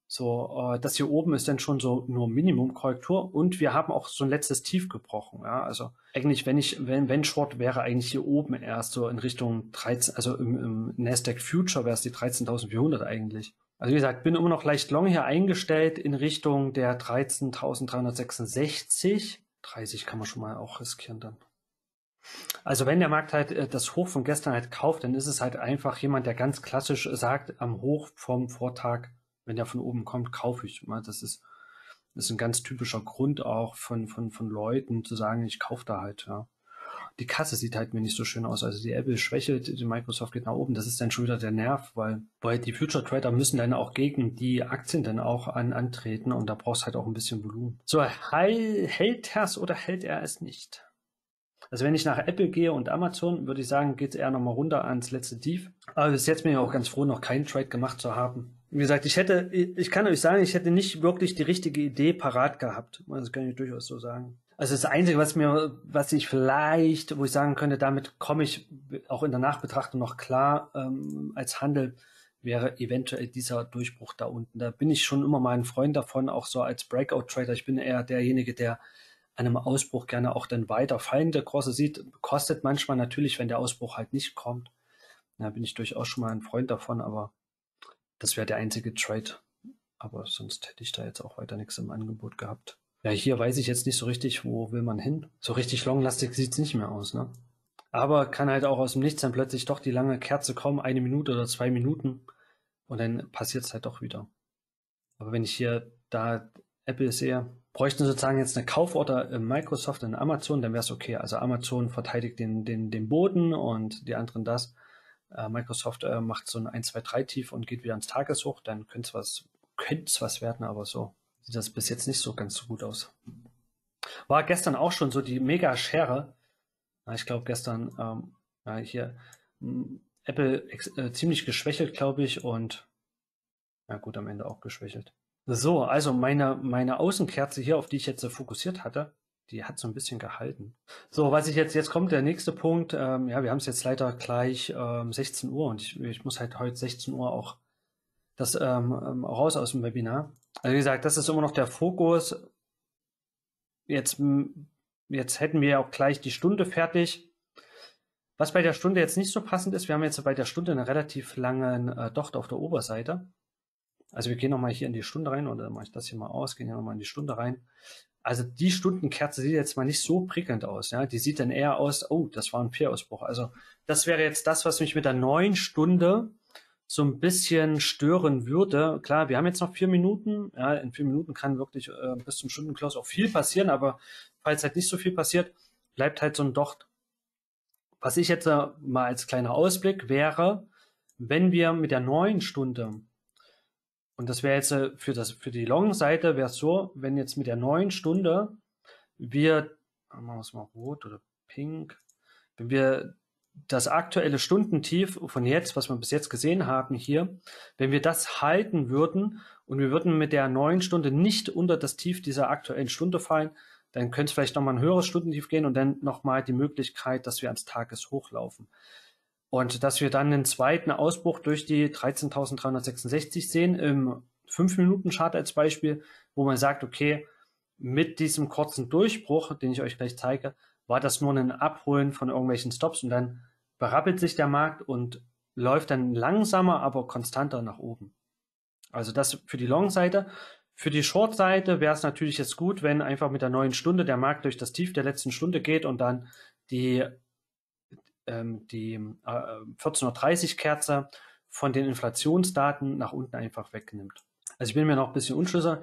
so, äh, das hier oben ist dann schon so nur Minimum-Korrektur und wir haben auch so ein letztes Tief gebrochen. Ja, also eigentlich, wenn ich, wenn, wenn Short wäre eigentlich hier oben erst so in Richtung 13, also im, im Nasdaq Future wäre es die 13.400 eigentlich. Also wie gesagt, bin immer noch leicht long hier eingestellt in Richtung der 13.366. 30 kann man schon mal auch riskieren dann. Also wenn der Markt halt äh, das Hoch von gestern halt kauft, dann ist es halt einfach jemand, der ganz klassisch sagt, am Hoch vom Vortag wenn der von oben kommt, kaufe ich. Das ist, das ist ein ganz typischer Grund auch von, von, von Leuten zu sagen, ich kaufe da halt, ja. Die Kasse sieht halt mir nicht so schön aus. Also die Apple schwächelt, die Microsoft geht nach oben. Das ist dann schon wieder der Nerv, weil, weil die Future Trader müssen dann auch gegen die Aktien dann auch an, antreten und da brauchst halt auch ein bisschen Volumen. So, hält er es oder hält er es nicht? Also wenn ich nach Apple gehe und Amazon, würde ich sagen, geht es eher nochmal runter ans letzte Tief. Aber bis jetzt bin ich auch ganz froh, noch keinen Trade gemacht zu haben. Wie gesagt, ich hätte, ich kann euch sagen, ich hätte nicht wirklich die richtige Idee parat gehabt. Das kann ich durchaus so sagen. Also das Einzige, was mir, was ich vielleicht, wo ich sagen könnte, damit komme ich auch in der Nachbetrachtung noch klar ähm, als Handel, wäre eventuell dieser Durchbruch da unten. Da bin ich schon immer mal ein Freund davon, auch so als Breakout-Trader. Ich bin eher derjenige, der einem Ausbruch gerne auch dann weiter fallende Kurse sieht. Kostet manchmal natürlich, wenn der Ausbruch halt nicht kommt. Da bin ich durchaus schon mal ein Freund davon, aber das wäre der einzige Trade. Aber sonst hätte ich da jetzt auch weiter nichts im Angebot gehabt. Ja, hier weiß ich jetzt nicht so richtig, wo will man hin. So richtig longlastig sieht es nicht mehr aus, ne? Aber kann halt auch aus dem Nichts dann plötzlich doch die lange Kerze kommen, eine Minute oder zwei Minuten. Und dann passiert es halt doch wieder. Aber wenn ich hier da Apple sehe, bräuchten sozusagen jetzt eine Kauforder in Microsoft und Amazon, dann wäre es okay. Also Amazon verteidigt den, den, den Boden und die anderen das. Äh, Microsoft äh, macht so ein 1, 2, 3 Tief und geht wieder ans Tageshoch, dann könnte es was, könnte was werden, aber so sieht das bis jetzt nicht so ganz so gut aus. War gestern auch schon so die Mega-Schere. Ich glaube gestern ähm, ja, hier Apple äh, ziemlich geschwächelt, glaube ich, und ja gut, am Ende auch geschwächelt. So, also meine, meine Außenkerze hier, auf die ich jetzt fokussiert hatte, die hat so ein bisschen gehalten. So, was ich jetzt, jetzt kommt der nächste Punkt. Ähm, ja, wir haben es jetzt leider gleich ähm, 16 Uhr und ich, ich muss halt heute 16 Uhr auch das ähm, ähm, raus aus dem Webinar. Also wie gesagt, das ist immer noch der Fokus. Jetzt, jetzt hätten wir auch gleich die Stunde fertig. Was bei der Stunde jetzt nicht so passend ist, wir haben jetzt bei der Stunde einen relativ langen äh, Docht auf der Oberseite. Also wir gehen nochmal hier in die Stunde rein oder mache ich das hier mal aus, gehen hier nochmal in die Stunde rein. Also die Stundenkerze sieht jetzt mal nicht so prickelnd aus. Ja? Die sieht dann eher aus, oh, das war ein Peer-Ausbruch. Also das wäre jetzt das, was mich mit der neuen Stunde so ein bisschen stören würde. Klar, wir haben jetzt noch vier Minuten. Ja, in vier Minuten kann wirklich äh, bis zum Stundenklaus auch viel passieren, aber falls halt nicht so viel passiert, bleibt halt so ein Docht. Was ich jetzt äh, mal als kleiner Ausblick wäre, wenn wir mit der neuen Stunde und das wäre jetzt äh, für, das, für die Long-Seite wäre es so, wenn jetzt mit der neuen Stunde wir, machen wir es mal rot oder pink, wenn wir das aktuelle Stundentief von jetzt, was wir bis jetzt gesehen haben hier, wenn wir das halten würden und wir würden mit der neuen Stunde nicht unter das Tief dieser aktuellen Stunde fallen, dann könnte es vielleicht nochmal ein höheres Stundentief gehen und dann nochmal die Möglichkeit, dass wir ans Tageshoch laufen. Und dass wir dann einen zweiten Ausbruch durch die 13.366 sehen im 5-Minuten-Chart als Beispiel, wo man sagt, okay, mit diesem kurzen Durchbruch, den ich euch gleich zeige, war das nur ein Abholen von irgendwelchen Stops und dann berappelt sich der Markt und läuft dann langsamer, aber konstanter nach oben. Also das für die Long-Seite. Für die Short-Seite wäre es natürlich jetzt gut, wenn einfach mit der neuen Stunde der Markt durch das Tief der letzten Stunde geht und dann die ähm, die äh, 14.30 Kerze von den Inflationsdaten nach unten einfach wegnimmt. Also ich bin mir noch ein bisschen unschlüssig.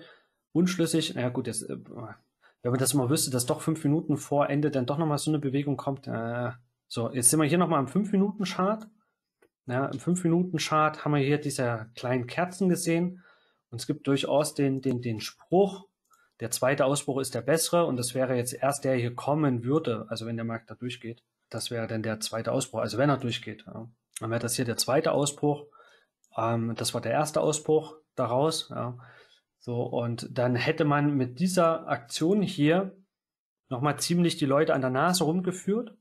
unschlüssig. Naja gut, jetzt, äh, wenn man das mal wüsste, dass doch fünf Minuten vor Ende dann doch nochmal so eine Bewegung kommt. Äh, so, jetzt sind wir hier nochmal im 5-Minuten-Chart. Ja, Im 5-Minuten-Chart haben wir hier diese kleinen Kerzen gesehen. Und es gibt durchaus den, den, den Spruch, der zweite Ausbruch ist der bessere und das wäre jetzt erst der hier kommen würde, also wenn der Markt da durchgeht. Das wäre dann der zweite Ausbruch, also wenn er durchgeht. Ja. Dann wäre das hier der zweite Ausbruch. Ähm, das war der erste Ausbruch daraus. Ja. So, und dann hätte man mit dieser Aktion hier nochmal ziemlich die Leute an der Nase rumgeführt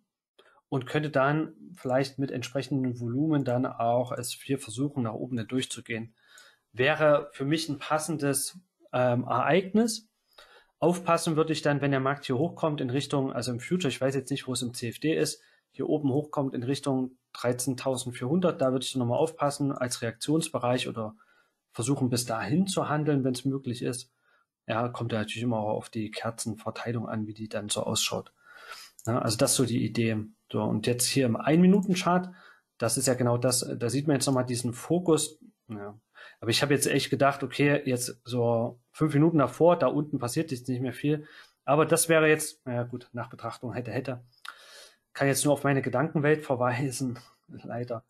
und könnte dann vielleicht mit entsprechendem Volumen dann auch es hier versuchen, nach oben durchzugehen. Wäre für mich ein passendes ähm, Ereignis. Aufpassen würde ich dann, wenn der Markt hier hochkommt in Richtung, also im Future, ich weiß jetzt nicht, wo es im CFD ist, hier oben hochkommt in Richtung 13.400, da würde ich nochmal aufpassen als Reaktionsbereich oder versuchen bis dahin zu handeln, wenn es möglich ist. Ja, kommt ja natürlich immer auch auf die Kerzenverteilung an, wie die dann so ausschaut. Ja, also das ist so die Idee. So, und jetzt hier im 1-Minuten-Chart, das ist ja genau das, da sieht man jetzt nochmal diesen Fokus. Ja. Aber ich habe jetzt echt gedacht, okay, jetzt so fünf Minuten davor, da unten passiert jetzt nicht mehr viel. Aber das wäre jetzt, naja gut, nach Betrachtung hätte, hätte. Kann jetzt nur auf meine Gedankenwelt verweisen, [LAUGHS] leider.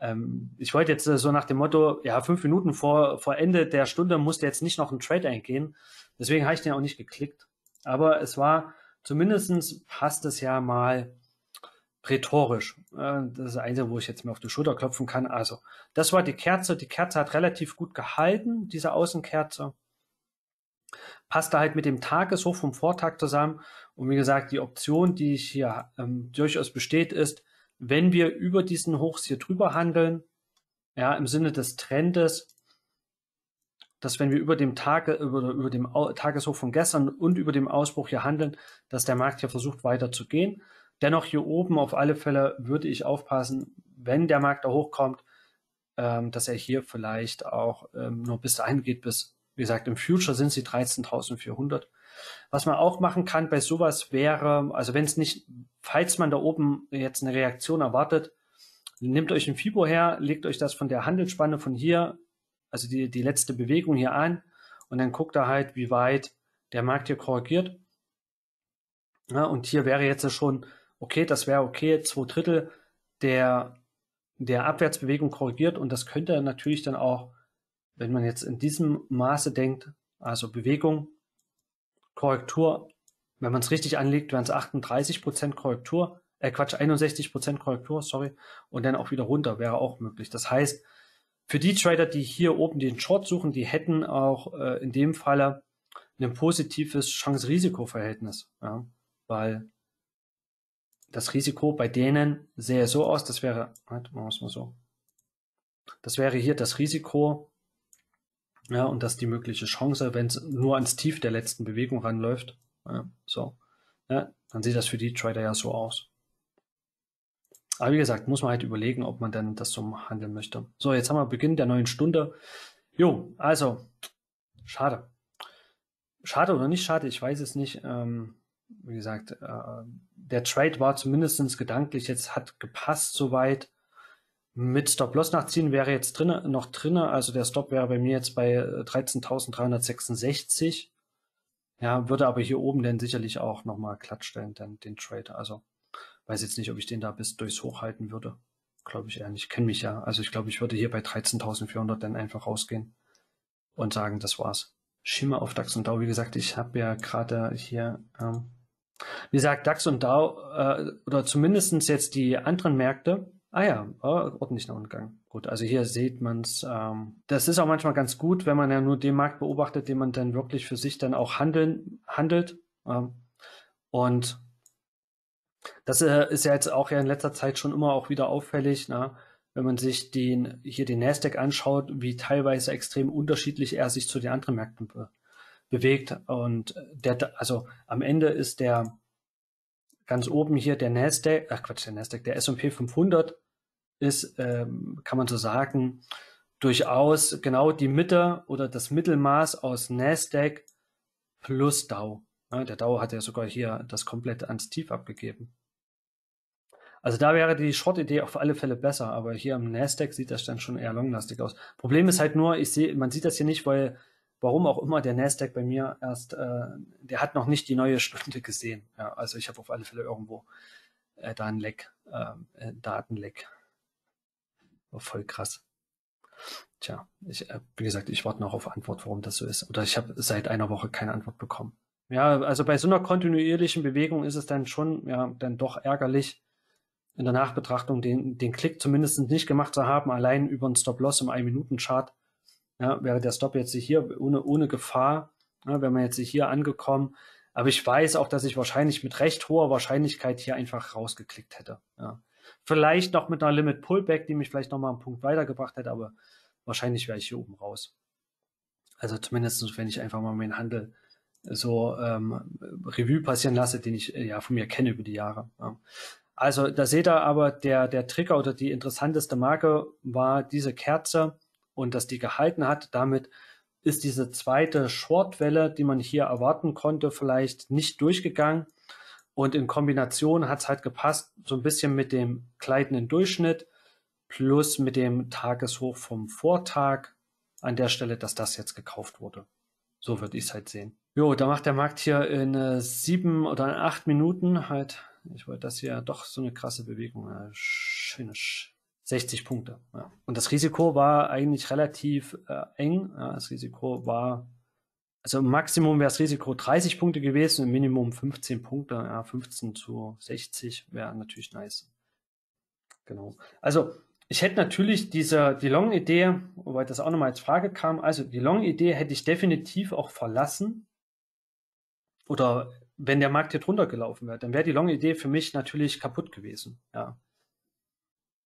Ähm, ich wollte jetzt äh, so nach dem Motto, ja, fünf Minuten vor, vor Ende der Stunde musste jetzt nicht noch ein Trade eingehen. Deswegen habe ich den auch nicht geklickt. Aber es war, zumindestens passt es ja mal rhetorisch. Äh, das ist das Einzige, wo ich jetzt mir auf die Schulter klopfen kann. Also, das war die Kerze. Die Kerze hat relativ gut gehalten, diese Außenkerze. Passte halt mit dem Tageshoch vom Vortag zusammen. Und wie gesagt, die Option, die ich hier ähm, durchaus besteht, ist, wenn wir über diesen Hochs hier drüber handeln, ja, im Sinne des Trendes, dass wenn wir über dem Tage, über, über dem Tageshoch von gestern und über dem Ausbruch hier handeln, dass der Markt hier versucht weiter zu gehen. Dennoch hier oben auf alle Fälle würde ich aufpassen, wenn der Markt da hochkommt, ähm, dass er hier vielleicht auch ähm, nur bis dahin geht, bis, wie gesagt, im Future sind sie 13.400. Was man auch machen kann bei sowas wäre, also wenn es nicht, falls man da oben jetzt eine Reaktion erwartet, nehmt euch ein Fibo her, legt euch das von der Handelsspanne von hier, also die, die letzte Bewegung hier an und dann guckt er halt, wie weit der Markt hier korrigiert. Ja, und hier wäre jetzt schon okay, das wäre okay, zwei Drittel der, der Abwärtsbewegung korrigiert und das könnte natürlich dann auch, wenn man jetzt in diesem Maße denkt, also Bewegung, Korrektur, wenn man es richtig anlegt, wären es 38 Prozent Korrektur, äh Quatsch, 61 Prozent Korrektur, sorry, und dann auch wieder runter, wäre auch möglich. Das heißt, für die Trader, die hier oben den Short suchen, die hätten auch äh, in dem Falle ein positives Chance-Risiko-Verhältnis, ja, weil das Risiko bei denen sähe so aus, das wäre, halt, machen wir es mal so. Das wäre hier das Risiko, ja, und das die mögliche Chance, wenn es nur ans Tief der letzten Bewegung ranläuft. Ja, so. Ja, dann sieht das für die Trader ja so aus. Aber wie gesagt, muss man halt überlegen, ob man dann das so handeln möchte. So, jetzt haben wir Beginn der neuen Stunde. Jo, also, schade. Schade oder nicht schade, ich weiß es nicht. Ähm, wie gesagt, äh, der Trade war zumindest gedanklich jetzt hat gepasst soweit. Mit Stop-Loss nachziehen wäre jetzt drinne, noch drinne, also der Stop wäre bei mir jetzt bei 13.366. Äh, ja, würde aber hier oben dann sicherlich auch nochmal glattstellen, dann den Trade. Also weiß jetzt nicht, ob ich den da bis durchs Hochhalten würde. Glaube ich eher nicht. Kenne mich ja. Also ich glaube, ich würde hier bei 13.400 dann einfach rausgehen und sagen, das war's. Schimmer auf DAX und DAO. Wie gesagt, ich habe ja gerade hier ähm, wie gesagt, DAX und DAO, äh, oder zumindestens jetzt die anderen Märkte, ah ja, oh, ordentlicher Umgang. Gut, also hier sieht man's. Ähm, das ist auch manchmal ganz gut, wenn man ja nur den Markt beobachtet, den man dann wirklich für sich dann auch handeln, handelt. Ähm, und das äh, ist ja jetzt auch ja in letzter Zeit schon immer auch wieder auffällig, na, wenn man sich den, hier den Nasdaq anschaut, wie teilweise extrem unterschiedlich er sich zu den anderen Märkten be bewegt. Und der, also am Ende ist der ganz oben hier der Nasdaq, ach Quatsch, der Nasdaq, der S&P 500 ist, ähm, kann man so sagen, durchaus genau die Mitte oder das Mittelmaß aus Nasdaq plus Dow. Ja, der Dow hat ja sogar hier das komplett ans Tief abgegeben. Also da wäre die Short-Idee auf alle Fälle besser, aber hier am Nasdaq sieht das dann schon eher longlastig aus. Problem ist halt nur, ich sehe, man sieht das hier nicht, weil warum auch immer der Nasdaq bei mir erst, äh, der hat noch nicht die neue Stunde gesehen. Ja, also ich habe auf alle Fälle irgendwo äh, da ein Leck, ähm, äh, Datenleck. voll krass. Tja, ich, äh, wie gesagt, ich warte noch auf Antwort, warum das so ist. Oder ich habe seit einer Woche keine Antwort bekommen. Ja, also bei so einer kontinuierlichen Bewegung ist es dann schon, ja, dann doch ärgerlich, in der Nachbetrachtung den, den Klick zumindest nicht gemacht zu haben, allein über einen Stop-Loss im 1-Minuten-Chart. Ja, wäre der Stop jetzt hier ohne, ohne Gefahr, ja, wäre man jetzt hier angekommen. Aber ich weiß auch, dass ich wahrscheinlich mit recht hoher Wahrscheinlichkeit hier einfach rausgeklickt hätte. Ja. Vielleicht noch mit einer Limit Pullback, die mich vielleicht noch mal einen Punkt weitergebracht hätte, aber wahrscheinlich wäre ich hier oben raus. Also zumindest, wenn ich einfach mal meinen Handel so ähm, Revue passieren lasse, den ich äh, ja von mir kenne über die Jahre. Ja. Also da seht ihr aber, der, der Trigger oder die interessanteste Marke war diese Kerze und dass die gehalten hat. Damit ist diese zweite Shortwelle, die man hier erwarten konnte, vielleicht nicht durchgegangen. Und in Kombination hat es halt gepasst, so ein bisschen mit dem gleitenden Durchschnitt plus mit dem Tageshoch vom Vortag an der Stelle, dass das jetzt gekauft wurde. So würde ich es halt sehen. Jo, da macht der Markt hier in äh, sieben oder in acht Minuten halt, ich wollte das hier doch so eine krasse Bewegung. Äh, schöne 60 Punkte. Ja. Und das Risiko war eigentlich relativ äh, eng. Ja, das Risiko war, also im Maximum wäre das Risiko 30 Punkte gewesen, im Minimum 15 Punkte. Ja, 15 zu 60 wäre natürlich nice. Genau. Also ich hätte natürlich diese, die Long-Idee, wobei das auch nochmal als Frage kam, also die Long-Idee hätte ich definitiv auch verlassen. Oder wenn der Markt hier drunter gelaufen wäre, dann wäre die Long-Idee für mich natürlich kaputt gewesen. Ja.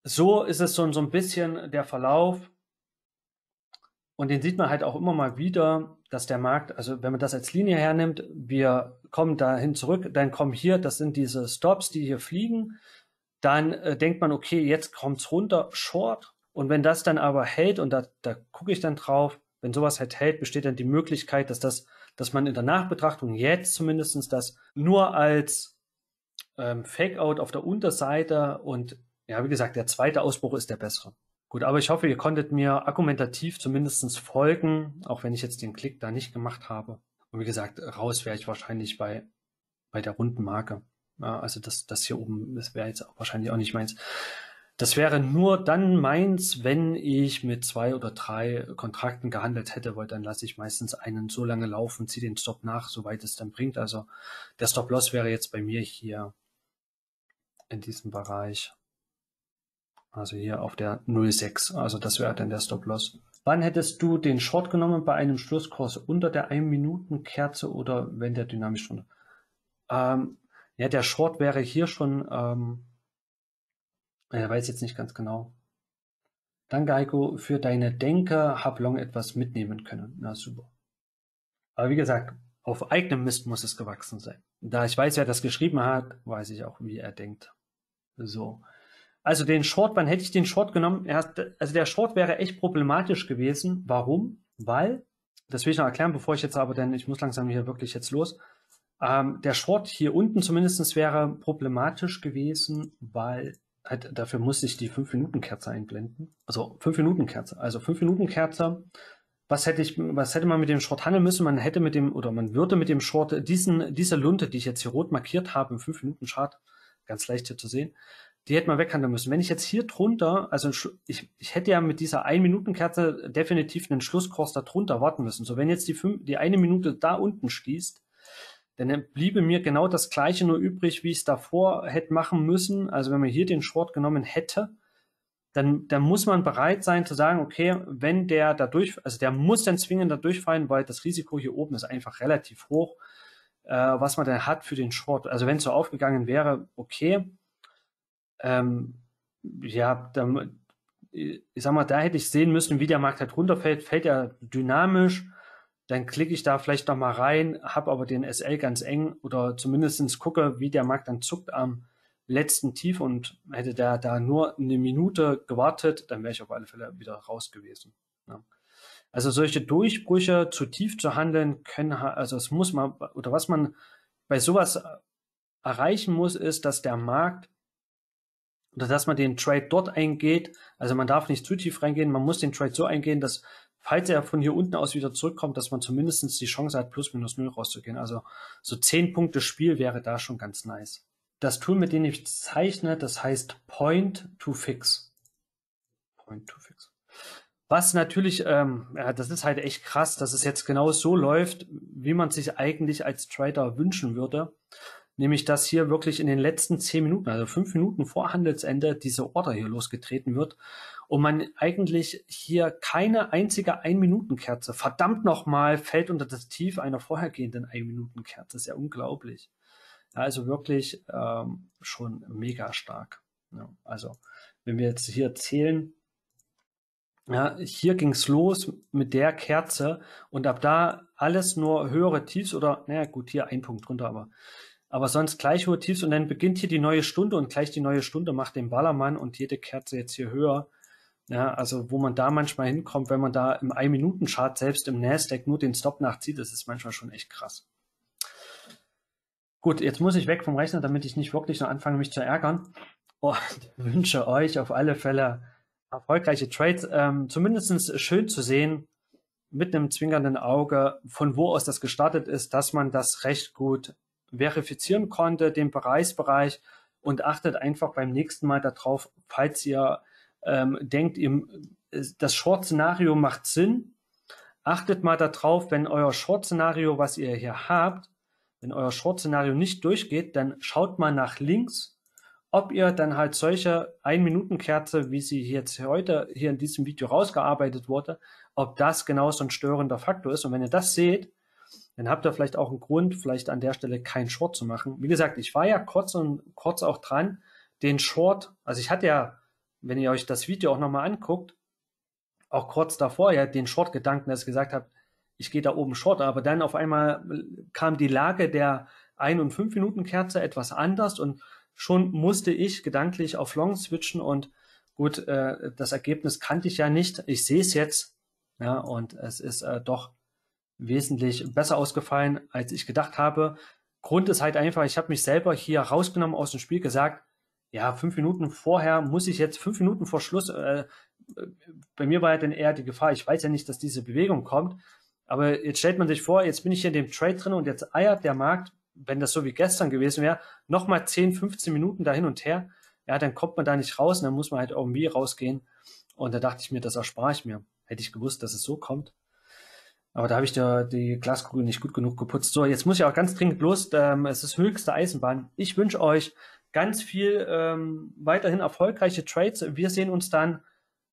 So ist es so, so ein bisschen der Verlauf. Und den sieht man halt auch immer mal wieder, dass der Markt, also wenn man das als Linie hernimmt, wir kommen dahin zurück, dann kommen hier, das sind diese Stops, die hier fliegen dann äh, denkt man, okay, jetzt kommt's runter, Short. Und wenn das dann aber hält, und da, da gucke ich dann drauf, wenn sowas halt hält, besteht dann die Möglichkeit, dass das, dass man in der Nachbetrachtung jetzt zumindestens das nur als ähm, Fake-out auf der Unterseite und ja, wie gesagt, der zweite Ausbruch ist der bessere. Gut, aber ich hoffe, ihr konntet mir argumentativ zumindestens folgen, auch wenn ich jetzt den Klick da nicht gemacht habe. Und wie gesagt, raus wäre ich wahrscheinlich bei, bei der runden Marke. Ja, also das, das hier oben, das wäre jetzt auch wahrscheinlich auch nicht meins. Das wäre nur dann meins, wenn ich mit zwei oder drei Kontrakten gehandelt hätte, weil dann lasse ich meistens einen so lange laufen, ziehe den Stop nach, soweit es dann bringt. Also der Stop-Loss wäre jetzt bei mir hier in diesem Bereich. Also hier auf der 0,6. Also das wäre dann der Stop-Loss. Wann hättest du den Short genommen bei einem Schlusskurs unter der 1-Minuten-Kerze oder wenn der dynamisch runter? Ähm, ja, der Short wäre hier schon, ähm, er weiß jetzt nicht ganz genau. Danke, Heiko, für deine Denke. Hab Long etwas mitnehmen können. Na, super. Aber wie gesagt, auf eigenem Mist muss es gewachsen sein. Da ich weiß, wer das geschrieben hat, weiß ich auch, wie er denkt. So. Also den Short, wann hätte ich den Short genommen? Also der Short wäre echt problematisch gewesen. Warum? Weil, das will ich noch erklären, bevor ich jetzt aber, denn ich muss langsam hier wirklich jetzt los. Ähm, der Short hier unten zumindest wäre problematisch gewesen, weil halt, dafür musste ich die 5-Minuten-Kerze einblenden. Also 5-Minuten-Kerze. Also 5-Minuten-Kerze. Was hätte ich, was hätte man mit dem Short handeln müssen? Man hätte mit dem, oder man würde mit dem Short diesen, diese Lunte, die ich jetzt hier rot markiert habe, im 5-Minuten-Chart, ganz leicht hier zu sehen, die hätte man weghandeln müssen. Wenn ich jetzt hier drunter, also ich, ich hätte ja mit dieser 1-Minuten-Kerze definitiv einen Schlusskurs da drunter warten müssen. So, wenn jetzt die, fünf, die eine Minute da unten schließt, dann bliebe mir genau das gleiche nur übrig, wie ich es davor hätte machen müssen. Also wenn man hier den Short genommen hätte, dann, dann muss man bereit sein zu sagen, okay, wenn der da durch, also der muss dann zwingend da durchfallen, weil das Risiko hier oben ist einfach relativ hoch, äh, was man dann hat für den Short. Also wenn es so aufgegangen wäre, okay, ähm, ja, dann, ich sag mal, da hätte ich sehen müssen, wie der Markt halt runterfällt, fällt er dynamisch, dann klicke ich da vielleicht noch mal rein, habe aber den SL ganz eng oder zumindest gucke, wie der Markt dann zuckt am letzten Tief und hätte der da nur eine Minute gewartet, dann wäre ich auf alle Fälle wieder raus gewesen. Ja. Also solche Durchbrüche zu tief zu handeln können, also es muss man, oder was man bei sowas erreichen muss, ist, dass der Markt oder dass man den Trade dort eingeht. Also man darf nicht zu tief reingehen, man muss den Trade so eingehen, dass falls er von hier unten aus wieder zurückkommt, dass man zumindest die Chance hat, plus minus null rauszugehen. Also so zehn Punkte Spiel wäre da schon ganz nice. Das Tool, mit dem ich zeichne, das heißt Point to Fix. Point to fix. Was natürlich, ähm, ja, das ist halt echt krass, dass es jetzt genau so läuft, wie man sich eigentlich als Trader wünschen würde. Nämlich, dass hier wirklich in den letzten zehn Minuten, also fünf Minuten vor Handelsende, diese Order hier losgetreten wird und man eigentlich hier keine einzige Ein-Minuten-Kerze, verdammt nochmal, fällt unter das Tief einer vorhergehenden Ein-Minuten-Kerze. ist ja unglaublich. Ja, also wirklich ähm, schon mega stark. Ja, also, wenn wir jetzt hier zählen, ja, hier ging's los mit der Kerze und ab da alles nur höhere Tiefs oder, naja gut, hier ein Punkt drunter, aber, aber sonst gleich hohe Tiefs und dann beginnt hier die neue Stunde und gleich die neue Stunde macht den Ballermann und jede Kerze jetzt hier höher. Ja, also wo man da manchmal hinkommt, wenn man da im Ein-Minuten-Chart selbst im Nasdaq nur den Stop nachzieht, das ist manchmal schon echt krass. Gut, jetzt muss ich weg vom Rechner, damit ich nicht wirklich noch anfange, mich zu ärgern. Und [LAUGHS] wünsche euch auf alle Fälle erfolgreiche Trades. Ähm, Zumindest schön zu sehen, mit einem zwinkernden Auge, von wo aus das gestartet ist, dass man das recht gut verifizieren konnte, den Bereichsbereich und achtet einfach beim nächsten Mal darauf, falls ihr ähm, denkt, ihr, das Short-Szenario macht Sinn, achtet mal darauf, wenn euer Short-Szenario, was ihr hier habt, wenn euer Short-Szenario nicht durchgeht, dann schaut mal nach links ob ihr dann halt solche Ein-Minuten-Kerze, wie sie jetzt heute hier in diesem Video rausgearbeitet wurde, ob das genau so ein störender Faktor ist. Und wenn ihr das seht, dann habt ihr vielleicht auch einen Grund, vielleicht an der Stelle keinen Short zu machen. Wie gesagt, ich war ja kurz und kurz auch dran, den Short, also ich hatte ja, wenn ihr euch das Video auch nochmal anguckt, auch kurz davor ja den Short-Gedanken, dass ich gesagt habe, ich gehe da oben Short, aber dann auf einmal kam die Lage der Ein- und Fünf-Minuten-Kerze etwas anders und schon musste ich gedanklich auf Long switchen und gut, äh, das Ergebnis kannte ich ja nicht. Ich sehe es jetzt, ja, und es ist äh, doch wesentlich besser ausgefallen, als ich gedacht habe. Grund ist halt einfach, ich habe mich selber hier rausgenommen aus dem Spiel, gesagt, ja, fünf Minuten vorher muss ich jetzt fünf Minuten vor Schluss, äh, bei mir war ja dann eher die Gefahr, ich weiß ja nicht, dass diese Bewegung kommt, aber jetzt stellt man sich vor, jetzt bin ich hier in dem Trade drin und jetzt eiert der Markt wenn das so wie gestern gewesen wäre, nochmal 10, 15 Minuten da hin und her, ja, dann kommt man da nicht raus und dann muss man halt irgendwie rausgehen. Und da dachte ich mir, das erspare ich mir. Hätte ich gewusst, dass es so kommt. Aber da habe ich da die Glaskugel nicht gut genug geputzt. So, jetzt muss ich auch ganz dringend los. Ähm, es ist höchste Eisenbahn. Ich wünsche euch ganz viel ähm, weiterhin erfolgreiche Trades. Wir sehen uns dann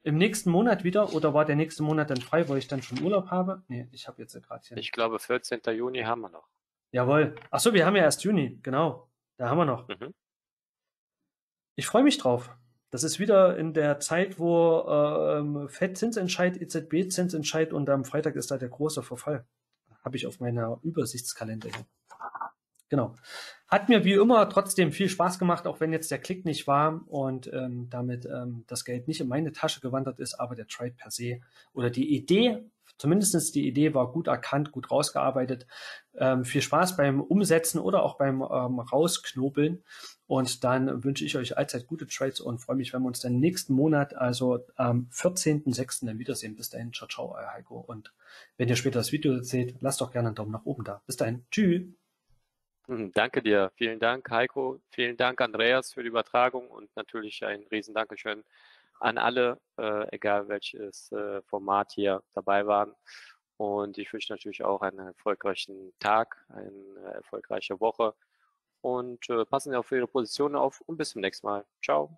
im nächsten Monat wieder. Oder war der nächste Monat dann frei, wo ich dann schon Urlaub habe? Nee, ich habe jetzt gerade hier. Ich glaube, 14. Juni haben wir noch. Jawohl. Achso, wir haben ja erst Juni, genau. Da haben wir noch. Mhm. Ich freue mich drauf. Das ist wieder in der Zeit, wo ähm, Fed-Zinsentscheid, EZB-Zinsentscheid und am Freitag ist da der große Verfall. Habe ich auf meiner Übersichtskalender hier. Genau. Hat mir wie immer trotzdem viel Spaß gemacht, auch wenn jetzt der Klick nicht war und ähm, damit ähm, das Geld nicht in meine Tasche gewandert ist, aber der Trade per se oder die Idee Zumindest die Idee war gut erkannt, gut rausgearbeitet. Ähm, viel Spaß beim Umsetzen oder auch beim ähm, Rausknobeln. Und dann wünsche ich euch allzeit gute Trades und freue mich, wenn wir uns dann nächsten Monat, also am 14.06. dann wiedersehen. Bis dahin, ciao, ciao, euer Heiko. Und wenn ihr später das Video seht, lasst doch gerne einen Daumen nach oben da. Bis dahin, tschüss. Hm, danke dir. Vielen Dank, Heiko. Vielen Dank, Andreas, für die Übertragung und natürlich ein riesen Dankeschön an alle, äh, egal welches äh, Format hier dabei waren. Und ich wünsche natürlich auch einen erfolgreichen Tag, eine erfolgreiche Woche. Und äh, passen Sie auf Ihre Position auf und bis zum nächsten Mal. Ciao.